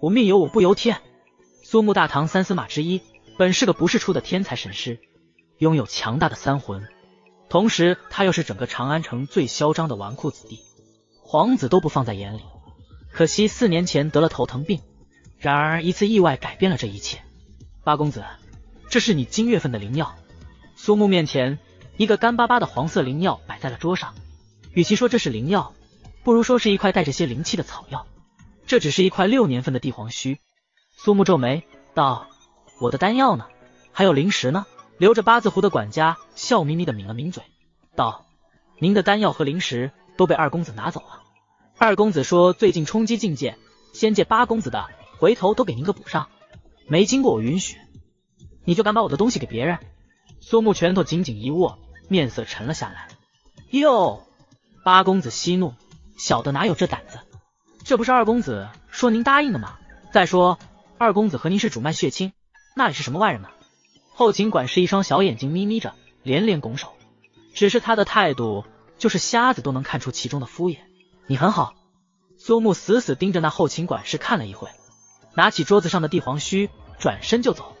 我命由我不由天。苏木大唐三司马之一，本是个不世出的天才神师，拥有强大的三魂，同时他又是整个长安城最嚣张的纨绔子弟，皇子都不放在眼里。可惜四年前得了头疼病，然而一次意外改变了这一切。八公子，这是你今月份的灵药。苏木面前，一个干巴巴的黄色灵药摆在了桌上。与其说这是灵药，不如说是一块带着些灵气的草药。这只是一块六年份的地黄须。苏木皱眉道：“我的丹药呢？还有灵石呢？”留着八字胡的管家笑眯眯的抿了抿嘴，道：“您的丹药和灵石都被二公子拿走了。二公子说最近冲击境界，先借八公子的，回头都给您个补上。没经过我允许，你就敢把我的东西给别人？”苏木拳头紧紧一握，面色沉了下来。哟，八公子息怒，小的哪有这胆子？这不是二公子说您答应的吗？再说二公子和您是主脉血亲，那里是什么外人呢？后勤管事一双小眼睛眯眯着，连连拱手。只是他的态度，就是瞎子都能看出其中的敷衍。你很好。苏木死死盯着那后勤管事看了一会，拿起桌子上的地黄须，转身就走。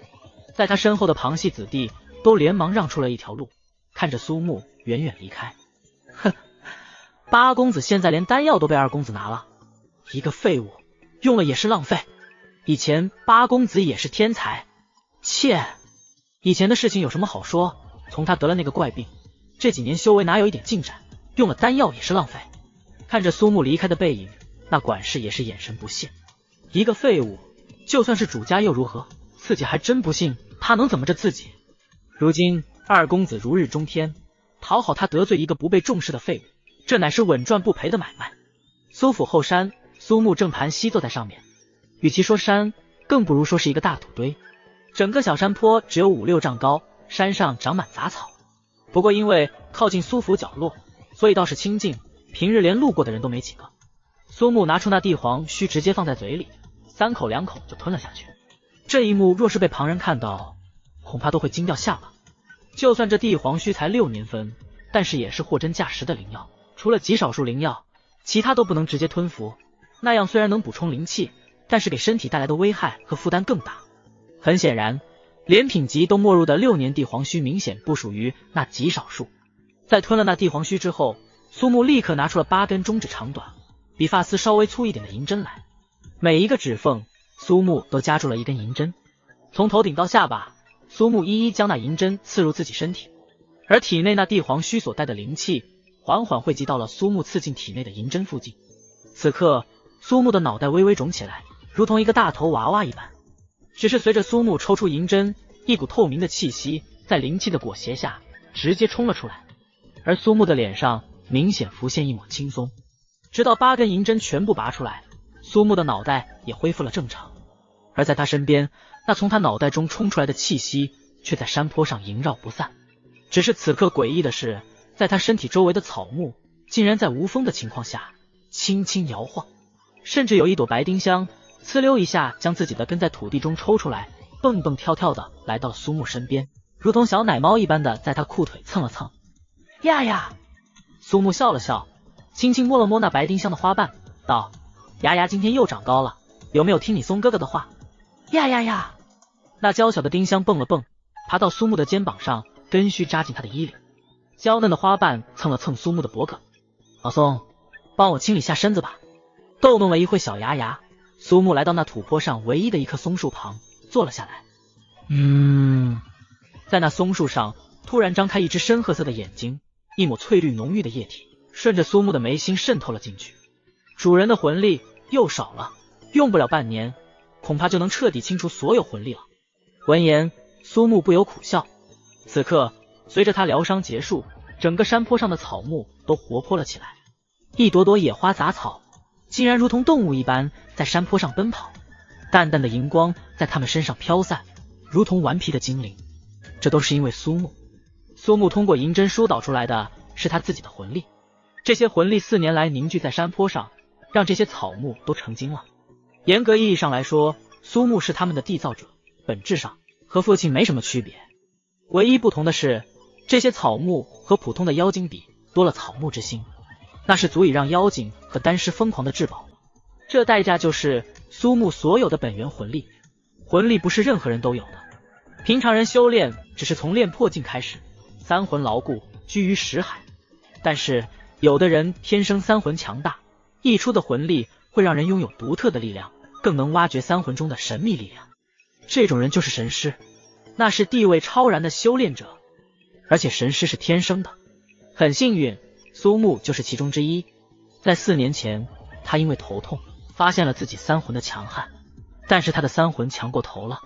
在他身后的旁系子弟。都连忙让出了一条路，看着苏木远远离开。哼，八公子现在连丹药都被二公子拿了，一个废物，用了也是浪费。以前八公子也是天才，切，以前的事情有什么好说？从他得了那个怪病，这几年修为哪有一点进展？用了丹药也是浪费。看着苏木离开的背影，那管事也是眼神不屑。一个废物，就算是主家又如何？自己还真不信他能怎么着自己。如今二公子如日中天，讨好他得罪一个不被重视的废物，这乃是稳赚不赔的买卖。苏府后山，苏木正盘膝坐在上面，与其说山，更不如说是一个大土堆。整个小山坡只有五六丈高，山上长满杂草。不过因为靠近苏府角落，所以倒是清静，平日连路过的人都没几个。苏木拿出那地黄须，直接放在嘴里，三口两口就吞了下去。这一幕若是被旁人看到，恐怕都会惊掉下巴。就算这地黄须才六年分，但是也是货真价实的灵药。除了极少数灵药，其他都不能直接吞服。那样虽然能补充灵气，但是给身体带来的危害和负担更大。很显然，连品级都没入的六年地黄须，明显不属于那极少数。在吞了那地黄须之后，苏木立刻拿出了八根中指长短、比发丝稍微粗一点的银针来，每一个指缝，苏木都夹住了一根银针，从头顶到下巴。苏木一一将那银针刺入自己身体，而体内那帝皇须所带的灵气缓缓汇集到了苏木刺进体内的银针附近。此刻，苏木的脑袋微微肿起来，如同一个大头娃娃一般。只是随着苏木抽出银针，一股透明的气息在灵气的裹挟下直接冲了出来，而苏木的脸上明显浮现一抹轻松。直到八根银针全部拔出来，苏木的脑袋也恢复了正常。而在他身边。那从他脑袋中冲出来的气息，却在山坡上萦绕不散。只是此刻诡异的是，在他身体周围的草木，竟然在无风的情况下轻轻摇晃，甚至有一朵白丁香，呲溜一下将自己的根在土地中抽出来，蹦蹦跳跳的来到了苏木身边，如同小奶猫一般的在他裤腿蹭了蹭。呀呀！苏木笑了笑，轻轻摸了摸那白丁香的花瓣，道：“牙牙今天又长高了，有没有听你松哥哥的话？”呀呀呀！那娇小的丁香蹦了蹦，爬到苏木的肩膀上，根须扎进他的衣领。娇嫩的花瓣蹭了蹭苏木的脖颈。老松，帮我清理下身子吧。逗弄了一会小牙牙，苏木来到那土坡上唯一的一棵松树旁，坐了下来。嗯，在那松树上突然张开一只深褐色的眼睛，一抹翠绿浓郁的液体顺着苏木的眉心渗透了进去。主人的魂力又少了，用不了半年，恐怕就能彻底清除所有魂力了。闻言，苏木不由苦笑。此刻，随着他疗伤结束，整个山坡上的草木都活泼了起来，一朵朵野花杂草竟然如同动物一般在山坡上奔跑，淡淡的荧光在它们身上飘散，如同顽皮的精灵。这都是因为苏木。苏木通过银针疏导出来的是他自己的魂力，这些魂力四年来凝聚在山坡上，让这些草木都成精了。严格意义上来说，苏木是他们的缔造者。本质上和父亲没什么区别，唯一不同的是，这些草木和普通的妖精比多了草木之心，那是足以让妖精和丹师疯狂的至宝。这代价就是苏木所有的本源魂力。魂力不是任何人都有的，平常人修炼只是从练破境开始，三魂牢固，居于识海。但是有的人天生三魂强大，溢出的魂力会让人拥有独特的力量，更能挖掘三魂中的神秘力量。这种人就是神师，那是地位超然的修炼者，而且神师是天生的。很幸运，苏木就是其中之一。在四年前，他因为头痛，发现了自己三魂的强悍，但是他的三魂强过头了，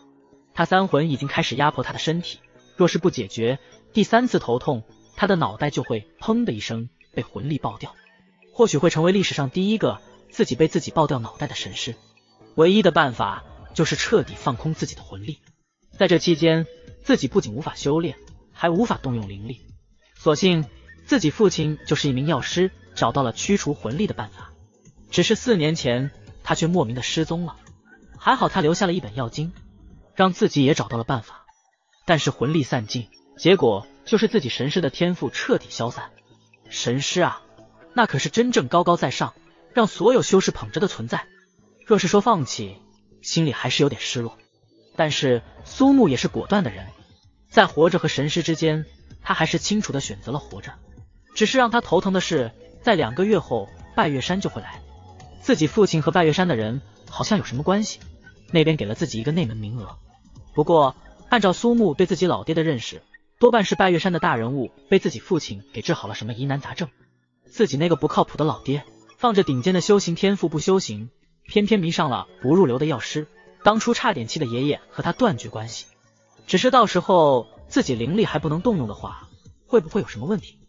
他三魂已经开始压迫他的身体，若是不解决，第三次头痛。他的脑袋就会砰的一声被魂力爆掉，或许会成为历史上第一个自己被自己爆掉脑袋的神师。唯一的办法就是彻底放空自己的魂力。在这期间，自己不仅无法修炼，还无法动用灵力。所幸自己父亲就是一名药师，找到了驱除魂力的办法。只是四年前他却莫名的失踪了，还好他留下了一本药经，让自己也找到了办法。但是魂力散尽，结果。就是自己神师的天赋彻底消散。神师啊，那可是真正高高在上，让所有修士捧着的存在。若是说放弃，心里还是有点失落。但是苏木也是果断的人，在活着和神师之间，他还是清楚的选择了活着。只是让他头疼的是，在两个月后，拜月山就会来。自己父亲和拜月山的人好像有什么关系，那边给了自己一个内门名额。不过，按照苏木对自己老爹的认识。多半是拜月山的大人物被自己父亲给治好了什么疑难杂症，自己那个不靠谱的老爹，放着顶尖的修行天赋不修行，偏偏迷上了不入流的药师。当初差点气的爷爷和他断绝关系，只是到时候自己灵力还不能动用的话，会不会有什么问题？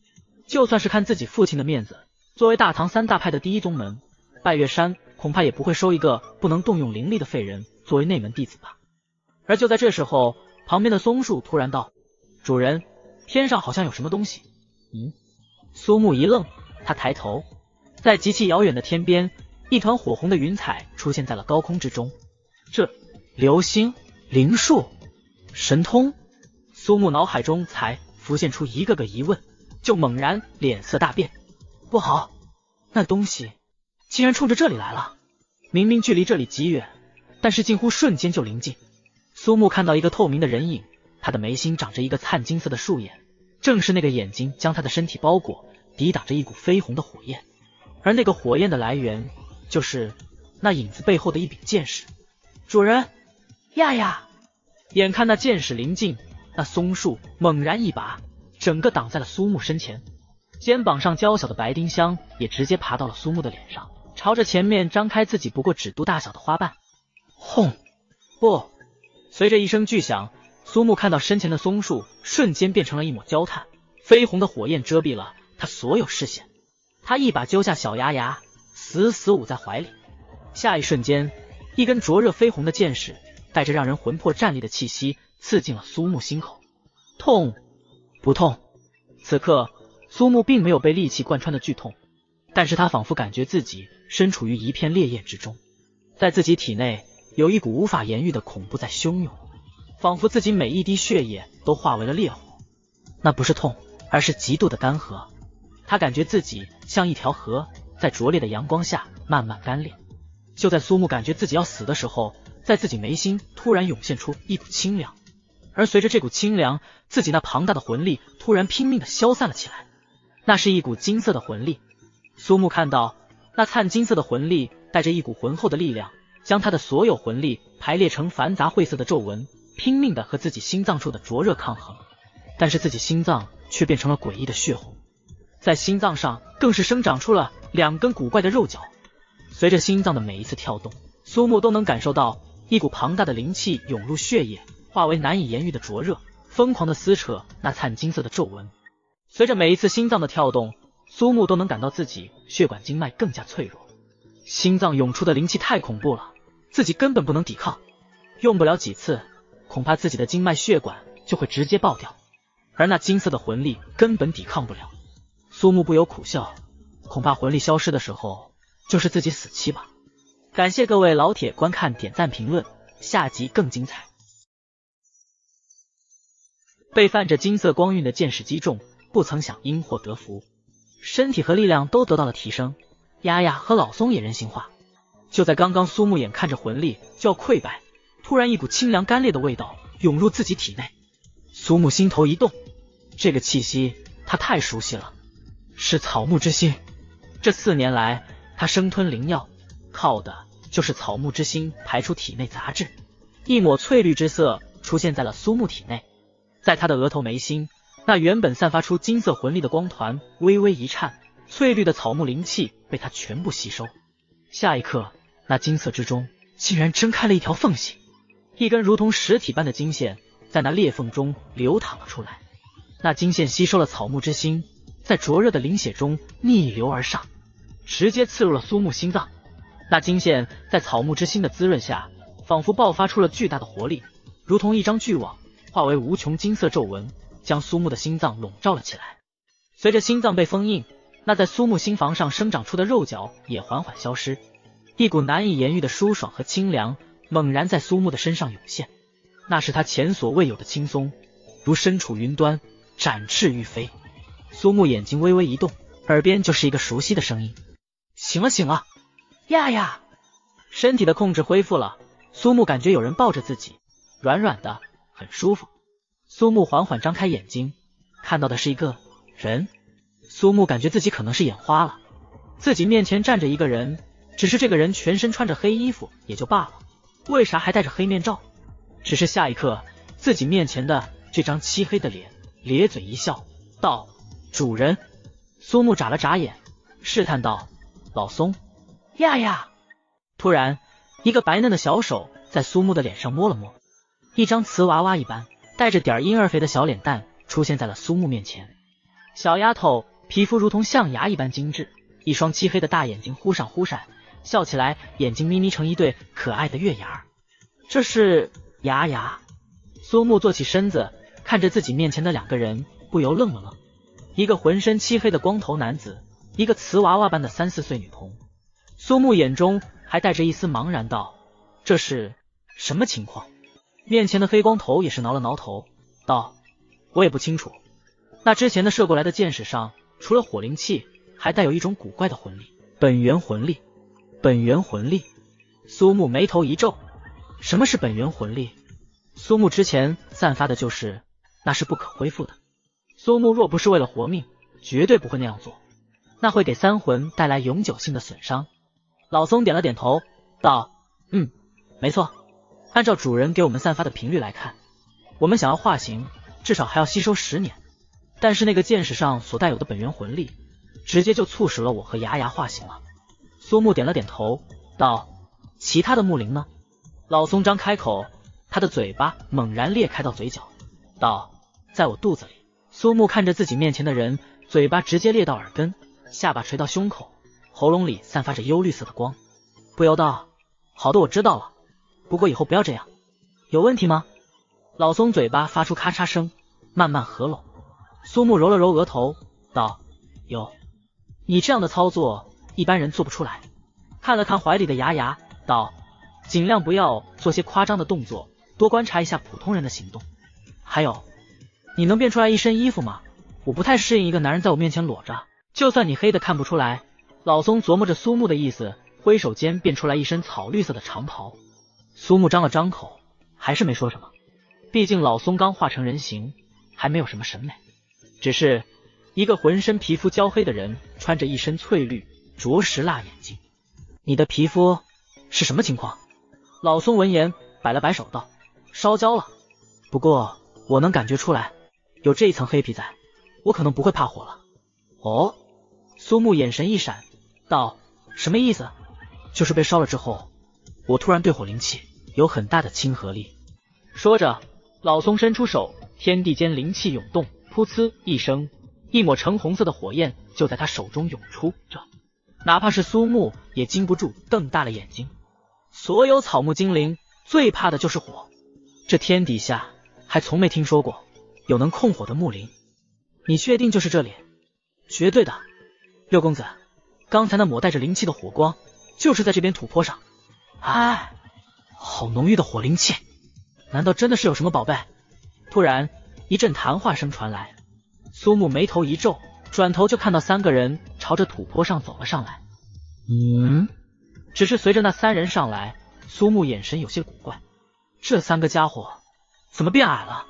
就算是看自己父亲的面子，作为大唐三大派的第一宗门，拜月山恐怕也不会收一个不能动用灵力的废人作为内门弟子吧。而就在这时候，旁边的松树突然道。主人，天上好像有什么东西。嗯，苏木一愣，他抬头，在极其遥远的天边，一团火红的云彩出现在了高空之中。这流星、灵术、神通，苏木脑海中才浮现出一个个疑问，就猛然脸色大变。不好，那东西竟然冲着这里来了！明明距离这里极远，但是近乎瞬间就临近。苏木看到一个透明的人影。他的眉心长着一个灿金色的树眼，正是那个眼睛将他的身体包裹，抵挡着一股绯红的火焰。而那个火焰的来源，就是那影子背后的一柄剑矢。主人，呀呀！眼看那剑矢临近，那松树猛然一拔，整个挡在了苏木身前。肩膀上娇小的白丁香也直接爬到了苏木的脸上，朝着前面张开自己不过指肚大小的花瓣。轰！不，随着一声巨响。苏木看到身前的松树瞬间变成了一抹焦炭，绯红的火焰遮蔽了他所有视线。他一把揪下小牙牙，死死捂在怀里。下一瞬间，一根灼热绯红的剑矢带着让人魂魄战栗的气息刺进了苏木心口。痛？不痛。此刻，苏木并没有被利器贯穿的剧痛，但是他仿佛感觉自己身处于一片烈焰之中，在自己体内有一股无法言喻的恐怖在汹涌。仿佛自己每一滴血液都化为了烈火，那不是痛，而是极度的干涸。他感觉自己像一条河，在灼烈的阳光下慢慢干裂。就在苏木感觉自己要死的时候，在自己眉心突然涌现出一股清凉，而随着这股清凉，自己那庞大的魂力突然拼命的消散了起来。那是一股金色的魂力。苏木看到那灿金色的魂力带着一股浑厚的力量，将他的所有魂力排列成繁杂晦涩的皱纹。拼命的和自己心脏处的灼热抗衡，但是自己心脏却变成了诡异的血红，在心脏上更是生长出了两根古怪的肉角。随着心脏的每一次跳动，苏木都能感受到一股庞大的灵气涌入血液，化为难以言喻的灼热，疯狂的撕扯那灿金色的皱纹。随着每一次心脏的跳动，苏木都能感到自己血管经脉更加脆弱，心脏涌出的灵气太恐怖了，自己根本不能抵抗，用不了几次。恐怕自己的经脉血管就会直接爆掉，而那金色的魂力根本抵抗不了。苏木不由苦笑，恐怕魂力消失的时候就是自己死期吧。感谢各位老铁观看、点赞、评论，下集更精彩。被泛着金色光晕的剑矢击中，不曾想因祸得福，身体和力量都得到了提升。丫丫和老松也人性化。就在刚刚，苏木眼看着魂力就要溃败，突然一股清凉干裂的味道涌入自己体内。苏木心头一动，这个气息他太熟悉了，是草木之心。这四年来，他生吞灵药，靠的就是草木之心排出体内杂质。一抹翠绿之色出现在了苏木体内，在他的额头眉心，那原本散发出金色魂力的光团微微一颤，翠绿的草木灵气被他全部吸收。下一刻。那金色之中竟然睁开了一条缝隙，一根如同实体般的金线在那裂缝中流淌了出来。那金线吸收了草木之心，在灼热的灵血中逆流而上，直接刺入了苏木心脏。那金线在草木之心的滋润下，仿佛爆发出了巨大的活力，如同一张巨网，化为无穷金色皱纹，将苏木的心脏笼罩了起来。随着心脏被封印，那在苏木心房上生长出的肉角也缓缓消失。一股难以言喻的舒爽和清凉猛然在苏木的身上涌现，那是他前所未有的轻松，如身处云端，展翅欲飞。苏木眼睛微微一动，耳边就是一个熟悉的声音：“醒了，醒了，呀呀！”身体的控制恢复了，苏木感觉有人抱着自己，软软的，很舒服。苏木缓缓张开眼睛，看到的是一个人。苏木感觉自己可能是眼花了，自己面前站着一个人。只是这个人全身穿着黑衣服也就罢了，为啥还戴着黑面罩？只是下一刻，自己面前的这张漆黑的脸咧嘴一笑，道：“主人。”苏木眨了眨眼，试探道：“老松，呀呀！”突然，一个白嫩的小手在苏木的脸上摸了摸，一张瓷娃娃一般、带着点婴儿肥的小脸蛋出现在了苏木面前。小丫头皮肤如同象牙一般精致，一双漆黑的大眼睛忽闪忽闪。笑起来，眼睛眯眯成一对可爱的月牙。这是牙牙。苏木坐起身子，看着自己面前的两个人，不由愣了愣。一个浑身漆黑的光头男子，一个瓷娃娃般的三四岁女童。苏木眼中还带着一丝茫然，道：“这是什么情况？”面前的黑光头也是挠了挠头，道：“我也不清楚。那之前的射过来的箭矢上，除了火灵气，还带有一种古怪的魂力，本源魂力。”本源魂力，苏木眉头一皱，什么是本源魂力？苏木之前散发的就是，那是不可恢复的。苏木若不是为了活命，绝对不会那样做，那会给三魂带来永久性的损伤。老松点了点头，道：“嗯，没错。按照主人给我们散发的频率来看，我们想要化形，至少还要吸收十年。但是那个剑矢上所带有的本源魂力，直接就促使了我和牙牙化形了。”苏木点了点头，道：“其他的木灵呢？”老松张开口，他的嘴巴猛然裂开到嘴角，道：“在我肚子里。”苏木看着自己面前的人，嘴巴直接裂到耳根，下巴垂到胸口，喉咙里散发着幽绿色的光，不由道：“好的，我知道了。不过以后不要这样，有问题吗？”老松嘴巴发出咔嚓声，慢慢合拢。苏木揉了揉额头，道：“有，你这样的操作。”一般人做不出来。看了看怀里的牙牙，道：“尽量不要做些夸张的动作，多观察一下普通人的行动。还有，你能变出来一身衣服吗？我不太适应一个男人在我面前裸着。就算你黑的看不出来。”老松琢磨着苏木的意思，挥手间变出来一身草绿色的长袍。苏木张了张口，还是没说什么。毕竟老松刚化成人形，还没有什么审美。只是一个浑身皮肤焦黑的人，穿着一身翠绿。着实辣眼睛，你的皮肤是什么情况？老松闻言摆了摆手道：“烧焦了。不过我能感觉出来，有这一层黑皮在，我可能不会怕火了。”哦，苏木眼神一闪，道：“什么意思？就是被烧了之后，我突然对火灵气有很大的亲和力。”说着，老松伸出手，天地间灵气涌动，噗呲一声，一抹橙红色的火焰就在他手中涌出。这。哪怕是苏木也禁不住瞪大了眼睛。所有草木精灵最怕的就是火，这天底下还从没听说过有能控火的木灵。你确定就是这里？绝对的。六公子，刚才那抹带着灵气的火光，就是在这边土坡上。哎，好浓郁的火灵气，难道真的是有什么宝贝？突然一阵谈话声传来，苏木眉头一皱。转头就看到三个人朝着土坡上走了上来。嗯，只是随着那三人上来，苏木眼神有些古怪，这三个家伙怎么变矮了？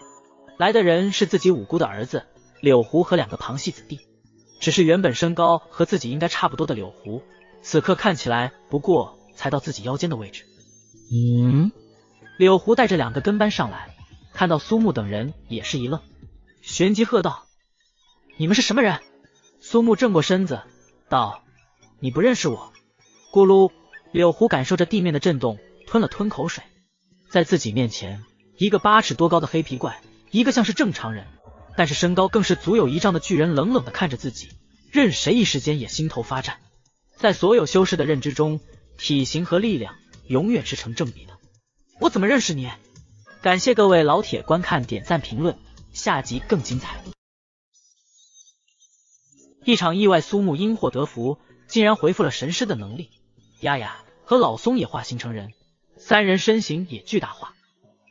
来的人是自己五姑的儿子柳湖和两个旁系子弟，只是原本身高和自己应该差不多的柳湖，此刻看起来不过才到自己腰间的位置。嗯，柳湖带着两个跟班上来，看到苏木等人也是一愣，旋即喝道：“你们是什么人？”苏木正过身子道：“你不认识我？”咕噜，柳湖感受着地面的震动，吞了吞口水，在自己面前，一个八尺多高的黑皮怪。一个像是正常人，但是身高更是足有一丈的巨人，冷冷的看着自己，任谁一时间也心头发颤。在所有修士的认知中，体型和力量永远是成正比的。我怎么认识你？感谢各位老铁观看、点赞、评论，下集更精彩。一场意外，苏木因祸得福，竟然恢复了神师的能力。丫丫和老松也化形成人，三人身形也巨大化。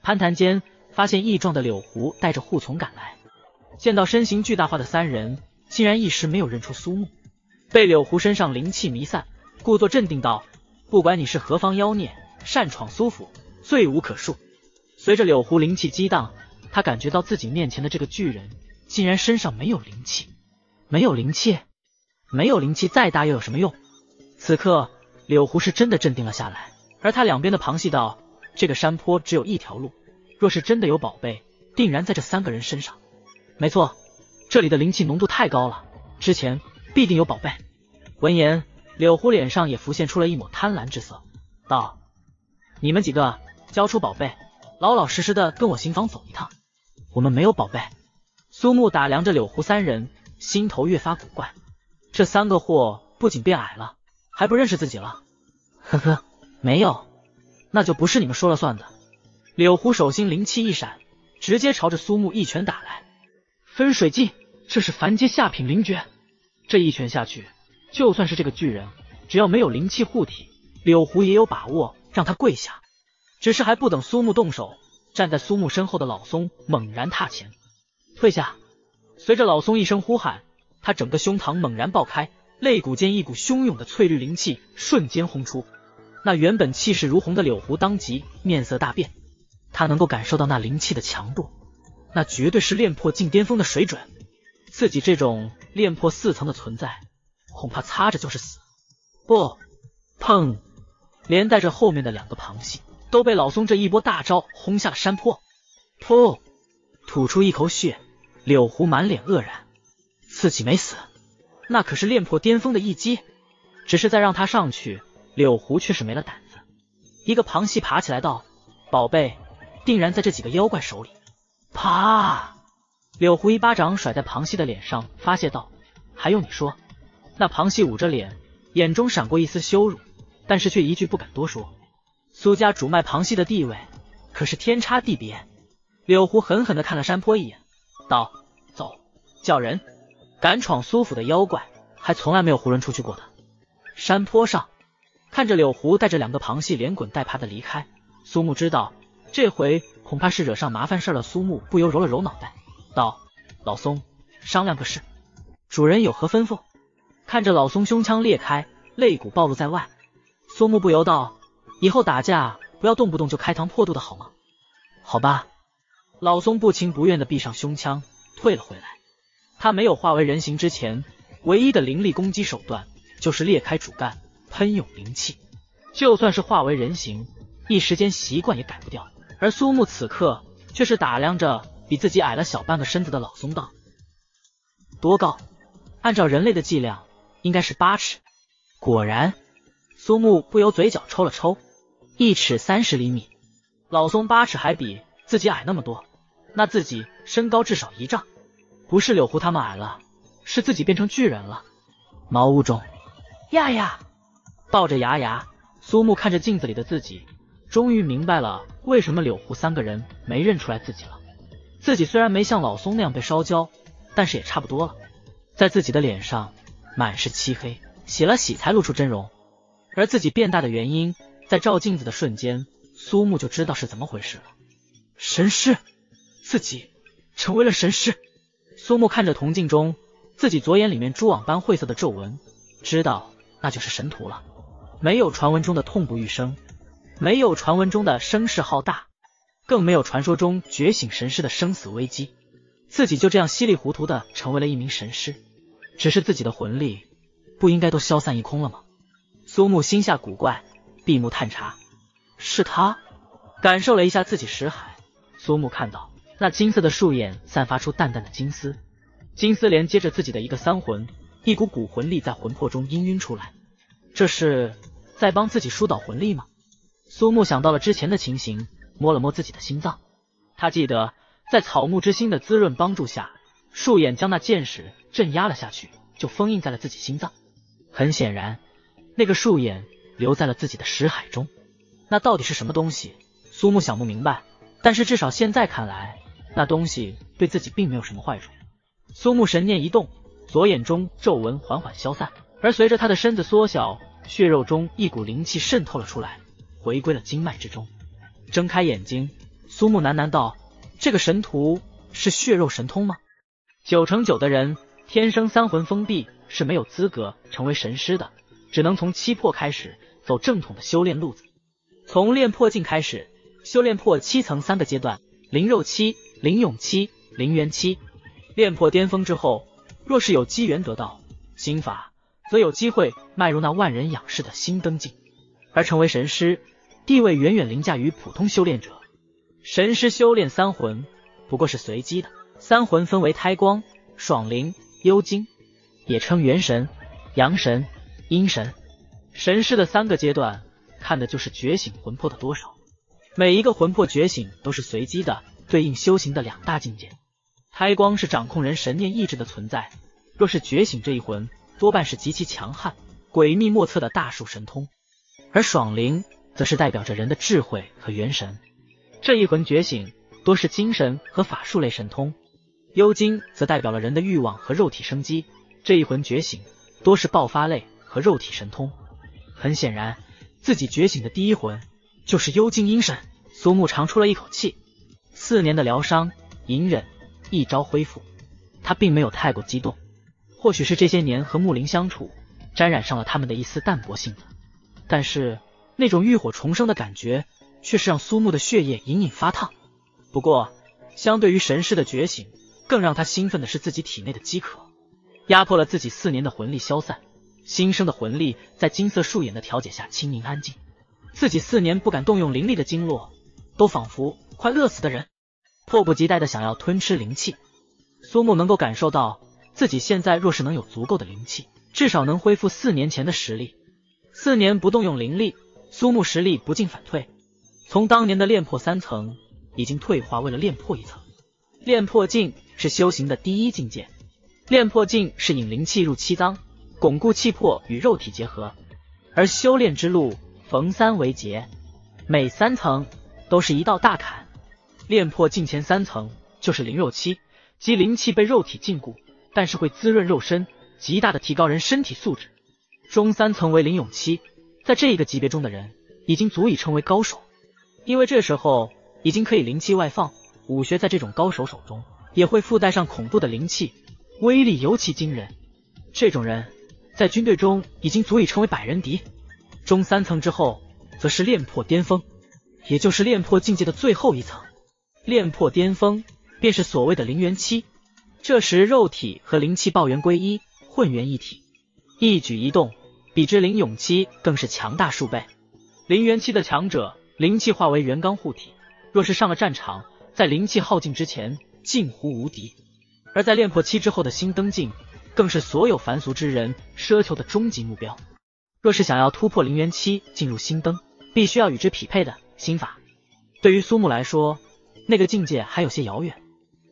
攀谈间。发现异状的柳湖带着护从赶来，见到身形巨大化的三人，竟然一时没有认出苏木。被柳湖身上灵气弥散，故作镇定道：“不管你是何方妖孽，擅闯苏府，罪无可恕。”随着柳湖灵气激荡，他感觉到自己面前的这个巨人竟然身上没有灵气，没有灵气，没有灵气，再大又有什么用？此刻柳湖是真的镇定了下来，而他两边的旁系道：“这个山坡只有一条路。”若是真的有宝贝，定然在这三个人身上。没错，这里的灵气浓度太高了，之前必定有宝贝。闻言，柳湖脸上也浮现出了一抹贪婪之色，道：“你们几个交出宝贝，老老实实的跟我行房走一趟。”我们没有宝贝。苏木打量着柳湖三人，心头越发古怪。这三个货不仅变矮了，还不认识自己了。呵呵，没有，那就不是你们说了算的。柳湖手心灵气一闪，直接朝着苏木一拳打来。分水镜，这是凡阶下品灵诀。这一拳下去，就算是这个巨人，只要没有灵气护体，柳湖也有把握让他跪下。只是还不等苏木动手，站在苏木身后的老松猛然踏前，退下。随着老松一声呼喊，他整个胸膛猛然爆开，肋骨间一股汹涌的翠绿灵气瞬间轰出。那原本气势如虹的柳湖当即面色大变。他能够感受到那灵气的强度，那绝对是炼破境巅峰的水准。自己这种炼破四层的存在，恐怕擦着就是死。不，砰！连带着后面的两个螃蟹都被老松这一波大招轰下了山坡。噗！吐出一口血，柳湖满脸愕然，自己没死，那可是炼破巅峰的一击。只是再让他上去，柳湖却是没了胆子。一个螃蟹爬起来道：“宝贝。”定然在这几个妖怪手里！啪！柳湖一巴掌甩在螃蟹的脸上，发泄道：“还用你说？”那庞西捂着脸，眼中闪过一丝羞辱，但是却一句不敢多说。苏家主脉庞西的地位可是天差地别。柳湖狠狠的看了山坡一眼，道：“走，叫人！敢闯苏府的妖怪，还从来没有胡人出去过的。”山坡上，看着柳湖带着两个螃蟹连滚带爬的离开，苏木知道。这回恐怕是惹上麻烦事了。苏木不由揉了揉脑袋，道：“老松，商量个事，主人有何吩咐？”看着老松胸腔裂开，肋骨暴露在外，苏木不由道：“以后打架不要动不动就开膛破肚的好吗？”好吧。老松不情不愿的闭上胸腔，退了回来。他没有化为人形之前，唯一的灵力攻击手段就是裂开主干，喷涌灵气。就算是化为人形，一时间习惯也改不掉。而苏木此刻却是打量着比自己矮了小半个身子的老松道：“多高？按照人类的计量，应该是八尺。”果然，苏木不由嘴角抽了抽，一尺三十厘米。老松八尺还比自己矮那么多，那自己身高至少一丈。不是柳湖他们矮了，是自己变成巨人了。茅屋中，呀呀，抱着牙牙，苏木看着镜子里的自己。终于明白了为什么柳湖三个人没认出来自己了。自己虽然没像老松那样被烧焦，但是也差不多了。在自己的脸上满是漆黑，洗了洗才露出真容。而自己变大的原因，在照镜子的瞬间，苏木就知道是怎么回事了。神师，自己成为了神师。苏木看着铜镜中自己左眼里面蛛网般晦涩的皱纹，知道那就是神徒了。没有传闻中的痛不欲生，没有传闻中的声势浩大，更没有传说中觉醒神师的生死危机。自己就这样稀里糊涂的成为了一名神师，只是自己的魂力不应该都消散一空了吗？苏木心下古怪，闭目探查，是他。感受了一下自己识海，苏木看到那金色的树眼散发出淡淡的金丝，金丝连接着自己的一个三魂，一股古魂力在魂魄中氤氲出来，这是在帮自己疏导魂力吗？苏木想到了之前的情形，摸了摸自己的心脏，他记得在草木之心的滋润帮助下，树眼将那剑矢镇压了下去，就封印在了自己心脏。很显然，那个树眼留在了自己的识海中，那到底是什么东西？苏木想不明白，但是至少现在看来，那东西对自己并没有什么坏处。苏木神念一动，左眼中皱纹缓缓消散，而随着他的身子缩小，血肉中一股灵气渗透了出来，回归了经脉之中。睁开眼睛，苏木喃喃道：“这个神图是血肉神通吗？”九成九的人天生三魂封闭，是没有资格成为神师的，只能从七魄开始走正统的修炼路子，从炼魄境开始。修炼破七层三个阶段：灵肉期、灵勇期、灵元期。炼破巅峰之后，若是有机缘得到心法，则有机会迈入那万人仰视的新登境，而成为神师，地位远远凌驾于普通修炼者。神师修炼三魂不过是随机的，三魂分为胎光、爽灵、幽精，也称元神、阳神、阴神。神师的三个阶段，看的就是觉醒魂魄的多少。每一个魂魄觉醒都是随机的，对应修行的两大境界。胎光是掌控人神念意志的存在，若是觉醒这一魂，多半是极其强悍、诡秘莫测的大术神通；而爽灵则是代表着人的智慧和元神，这一魂觉醒多是精神和法术类神通；幽精则代表了人的欲望和肉体生机，这一魂觉醒多是爆发类和肉体神通。很显然，自己觉醒的第一魂。就是幽精阴神，苏木长出了一口气。四年的疗伤、隐忍，一朝恢复，他并没有太过激动。或许是这些年和木灵相处，沾染上了他们的一丝淡薄性子。但是那种浴火重生的感觉，却是让苏木的血液隐隐发烫。不过，相对于神师的觉醒，更让他兴奋的是自己体内的饥渴，压迫了自己四年的魂力消散，新生的魂力在金色树眼的调节下清明安静。自己四年不敢动用灵力的经络，都仿佛快饿死的人，迫不及待的想要吞吃灵气。苏木能够感受到，自己现在若是能有足够的灵气，至少能恢复四年前的实力。四年不动用灵力，苏木实力不进反退，从当年的炼破三层，已经退化为了炼破一层。炼破境是修行的第一境界，炼破境是引灵气入七脏，巩固气魄与肉体结合，而修炼之路。逢三为劫，每三层都是一道大坎。炼破境前三层就是灵肉期，即灵气被肉体禁锢，但是会滋润肉身，极大的提高人身体素质。中三层为灵勇期，在这一个级别中的人已经足以称为高手，因为这时候已经可以灵气外放，武学在这种高手手中也会附带上恐怖的灵气，威力尤其惊人。这种人在军队中已经足以成为百人敌。中三层之后，则是炼破巅峰，也就是炼破境界的最后一层。炼破巅峰，便是所谓的灵元期。这时，肉体和灵气爆元归一，混元一体，一举一动比之灵勇期更是强大数倍。灵元期的强者，灵气化为元刚护体，若是上了战场，在灵气耗尽之前，近乎无敌。而在炼破期之后的新登境，更是所有凡俗之人奢求的终极目标。若是想要突破灵元期进入新灯，必须要与之匹配的心法。对于苏木来说，那个境界还有些遥远。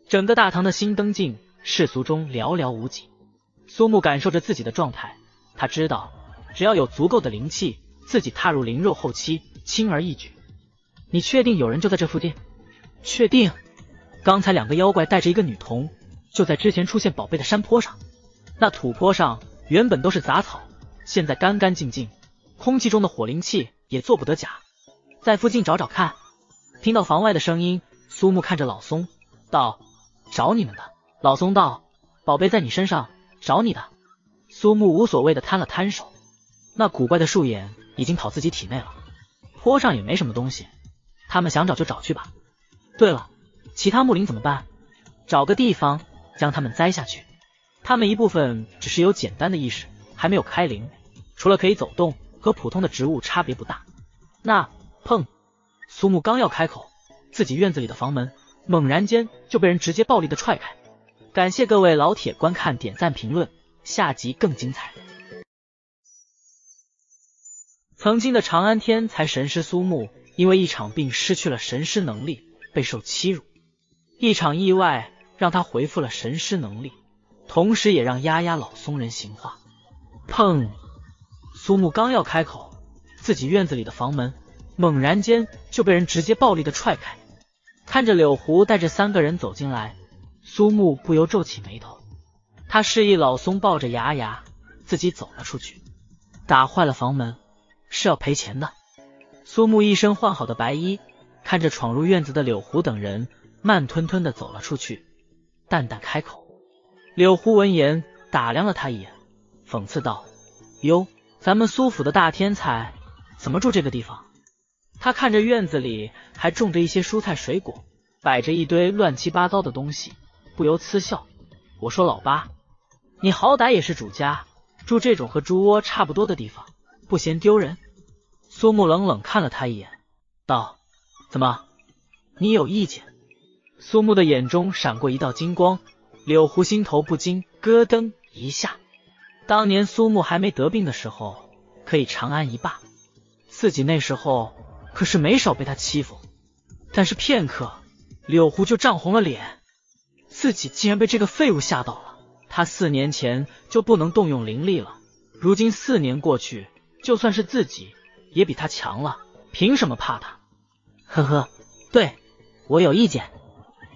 整个大唐的新灯境，世俗中寥寥无几。苏木感受着自己的状态，他知道，只要有足够的灵气，自己踏入灵肉后期，轻而易举。你确定有人就在这附近？确定。刚才两个妖怪带着一个女童，就在之前出现宝贝的山坡上。那土坡上原本都是杂草。现在干干净净，空气中的火灵气也做不得假，在附近找找看。听到房外的声音，苏木看着老松道：“找你们的。”老松道：“宝贝在你身上，找你的。”苏木无所谓的摊了摊手。那古怪的树眼已经跑自己体内了。坡上也没什么东西，他们想找就找去吧。对了，其他木灵怎么办？找个地方将他们栽下去。他们一部分只是有简单的意识，还没有开灵，除了可以走动，和普通的植物差别不大。那砰！苏木刚要开口，自己院子里的房门猛然间就被人直接暴力的踹开。感谢各位老铁观看、点赞、评论，下集更精彩。曾经的长安天才神师苏木，因为一场病失去了神师能力，备受欺辱。一场意外让他恢复了神师能力，同时也让丫丫老松人形化。砰！苏木刚要开口，自己院子里的房门猛然间就被人直接暴力的踹开。看着柳湖带着三个人走进来，苏木不由皱起眉头。他示意老松抱着牙牙，自己走了出去。打坏了房门。是要赔钱的。苏木一身换好的白衣，看着闯入院子的柳湖等人，慢吞吞的走了出去，淡淡开口。柳湖闻言，打量了他一眼，讽刺道：“哟，咱们苏府的大天才怎么住这个地方？”他看着院子里还种着一些蔬菜水果，摆着一堆乱七八糟的东西，不由嗤笑：“我说老八，你好歹也是主家，住这种和猪窝差不多的地方。”不嫌丢人？苏木冷冷看了他一眼，道：“怎么，你有意见？”苏木的眼中闪过一道金光，柳湖心头不禁咯噔一下。当年苏木还没得病的时候，可以长安一霸，自己那时候可是没少被他欺负。但是片刻，柳湖就涨红了脸，自己竟然被这个废物吓到了。他四年前就不能动用灵力了，如今四年过去。就算是自己也比他强了，凭什么怕他？呵呵，对我有意见。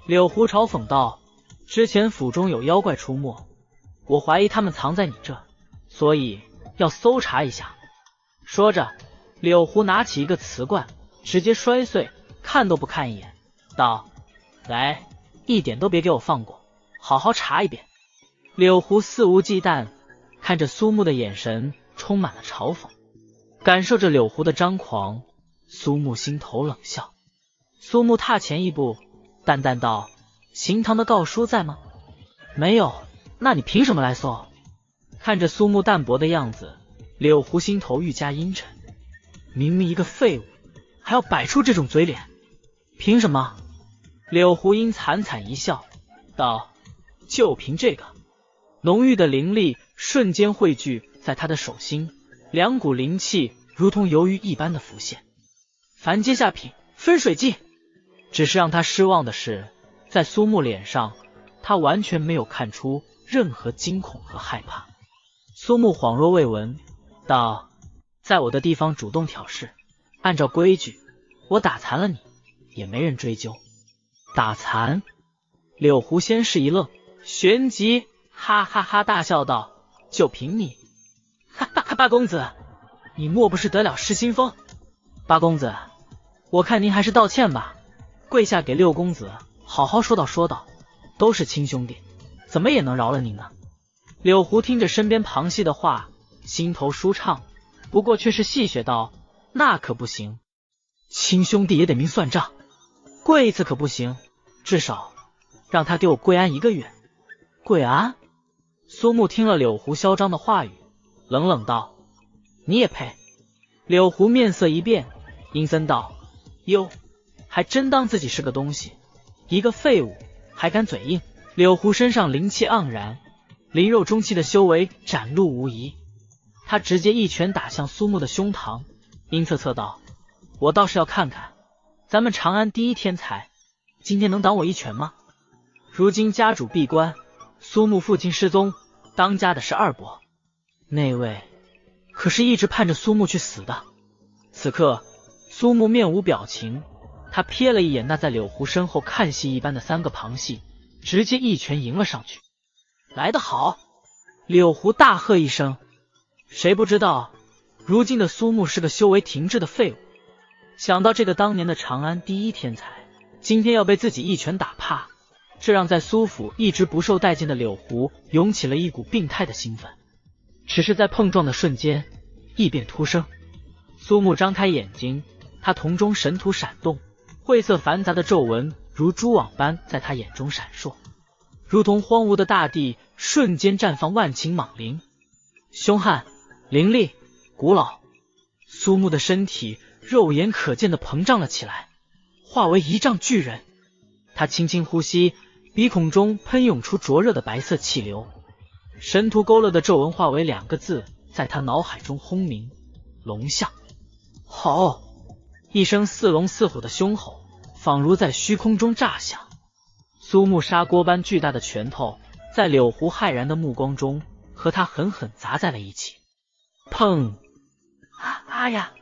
柳湖嘲讽道：“之前府中有妖怪出没，我怀疑他们藏在你这，所以要搜查一下。”说着，柳湖拿起一个瓷罐，直接摔碎，看都不看一眼，道：“来，一点都别给我放过，好好查一遍。”柳湖肆无忌惮看着苏木的眼神充满了嘲讽。感受着柳湖的张狂，苏木心头冷笑。苏木踏前一步，淡淡道：“行堂的告书在吗？”“没有。”“那你凭什么来搜？”看着苏木淡薄的样子，柳湖心头愈加阴沉。明明一个废物，还要摆出这种嘴脸，凭什么？柳湖阴惨惨一笑，道：“就凭这个。”浓郁的灵力瞬间汇聚在他的手心。两股灵气如同游鱼一般的浮现，凡阶下品分水镜。只是让他失望的是，在苏木脸上，他完全没有看出任何惊恐和害怕。苏木恍若未闻，道：“在我的地方主动挑事，按照规矩，我打残了你，也没人追究。”打残？柳湖先是一愣，旋即哈哈哈大笑道：“就凭你！”哈哈，八公子，你莫不是得了失心疯？八公子，我看您还是道歉吧，跪下给六公子好好说道说道。都是亲兄弟，怎么也能饶了您呢？柳湖听着身边旁系的话，心头舒畅，不过却是戏谑道：“那可不行，亲兄弟也得明算账，跪一次可不行，至少让他给我跪安一个月。”跪安？苏木听了柳湖嚣张的话语。冷冷道：“你也配？”柳湖面色一变，阴森道：“哟，还真当自己是个东西，一个废物还敢嘴硬？”柳湖身上灵气盎然，灵肉中气的修为展露无遗。他直接一拳打向苏木的胸膛，阴恻恻道：“我倒是要看看，咱们长安第一天才今天能挡我一拳吗？”如今家主闭关，苏木父亲失踪，当家的是二伯。那位可是一直盼着苏木去死的。此刻，苏木面无表情，他瞥了一眼那在柳湖身后看戏一般的三个旁系，直接一拳迎了上去。来得好！柳湖大喝一声。谁不知道，如今的苏木是个修为停滞的废物。想到这个当年的长安第一天才，今天要被自己一拳打怕，这让在苏府一直不受待见的柳湖涌起了一股病态的兴奋。只是在碰撞的瞬间，异变突生，苏木张开眼睛，他瞳中神图闪动，晦涩繁杂的皱纹如蛛网般在他眼中闪烁，如同荒芜的大地瞬间绽放万顷莽林，凶悍、凌厉、古老。苏木的身体肉眼可见的膨胀了起来，化为一丈巨人。他轻轻呼吸，鼻孔中喷涌出灼热的白色气流。神图勾勒的皱纹化为两个字，在他脑海中轰鸣：龙象。好！一声似龙似虎的凶吼，仿如在虚空中炸响。苏木砂锅般巨大的拳头，在柳湖骇然的目光中，和他狠狠砸在了一起。砰！啊啊呀！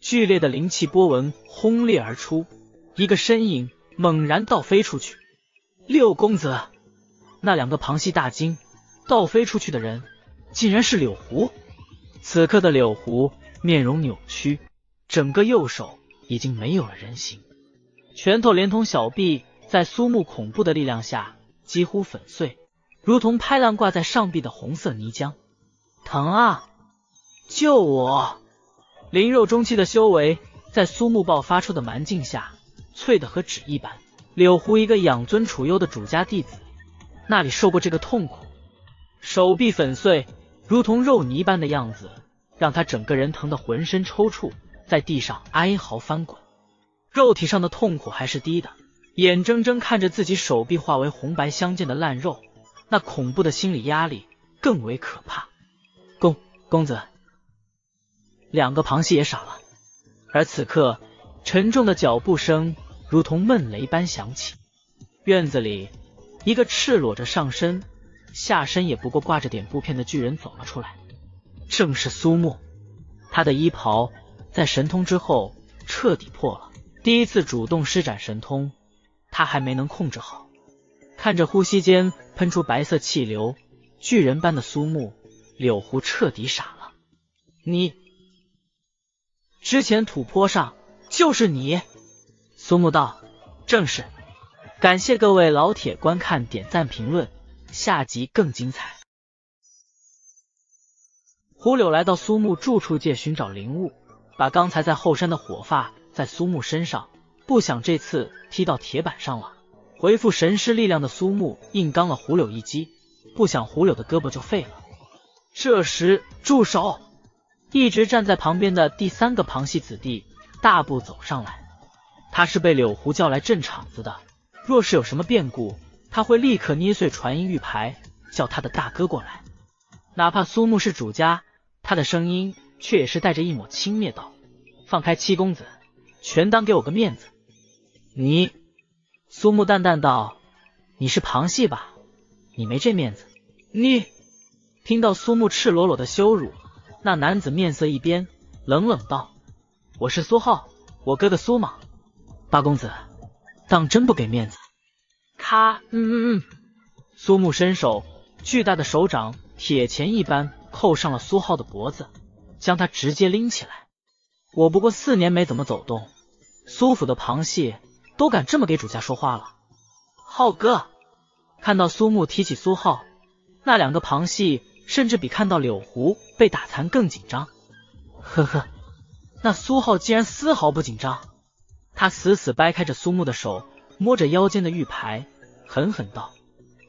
剧烈的灵气波纹轰裂而出，一个身影猛然倒飞出去。六公子，那两个旁系大惊，倒飞出去的人竟然是柳湖。此刻的柳湖面容扭曲，整个右手已经没有了人形，拳头连同小臂在苏木恐怖的力量下几乎粉碎，如同拍烂挂在上臂的红色泥浆。疼啊！救我！灵肉中期的修为在苏木爆发出的蛮劲下脆的和纸一般。柳湖一个养尊处优的主家弟子，那里受过这个痛苦？手臂粉碎，如同肉泥般的样子，让他整个人疼得浑身抽搐，在地上哀嚎翻滚。肉体上的痛苦还是低的，眼睁睁看着自己手臂化为红白相间的烂肉，那恐怖的心理压力更为可怕。公公子。两个螃蟹也傻了，而此刻沉重的脚步声如同闷雷般响起。院子里，一个赤裸着上身、下身也不过挂着点布片的巨人走了出来，正是苏木。他的衣袍在神通之后彻底破了，第一次主动施展神通，他还没能控制好。看着呼吸间喷出白色气流，巨人般的苏木，柳湖彻底傻了。你。之前土坡上就是你，苏木道，正是。感谢各位老铁观看、点赞、评论，下集更精彩。胡柳来到苏木住处界寻找灵物，把刚才在后山的火发在苏木身上，不想这次踢到铁板上了。回复神师力量的苏木硬刚了胡柳一击，不想胡柳的胳膊就废了。这时住手！一直站在旁边的第三个旁系子弟大步走上来，他是被柳胡叫来镇场子的。若是有什么变故，他会立刻捏碎传音玉牌，叫他的大哥过来。哪怕苏木是主家，他的声音却也是带着一抹轻蔑道：“放开七公子，全当给我个面子。”你，苏木淡淡道：“你是旁系吧？你没这面子。”你听到苏木赤裸裸的羞辱。那男子面色一变，冷冷道：“我是苏浩，我哥哥苏莽。八公子，当真不给面子？”咔，嗯嗯嗯。苏木伸手，巨大的手掌铁钳一般扣上了苏浩的脖子，将他直接拎起来。我不过四年没怎么走动，苏府的旁系都敢这么给主家说话了。浩哥，看到苏木提起苏浩，那两个旁系。甚至比看到柳湖被打残更紧张。呵呵，那苏浩竟然丝毫不紧张。他死死掰开着苏木的手，摸着腰间的玉牌，狠狠道：“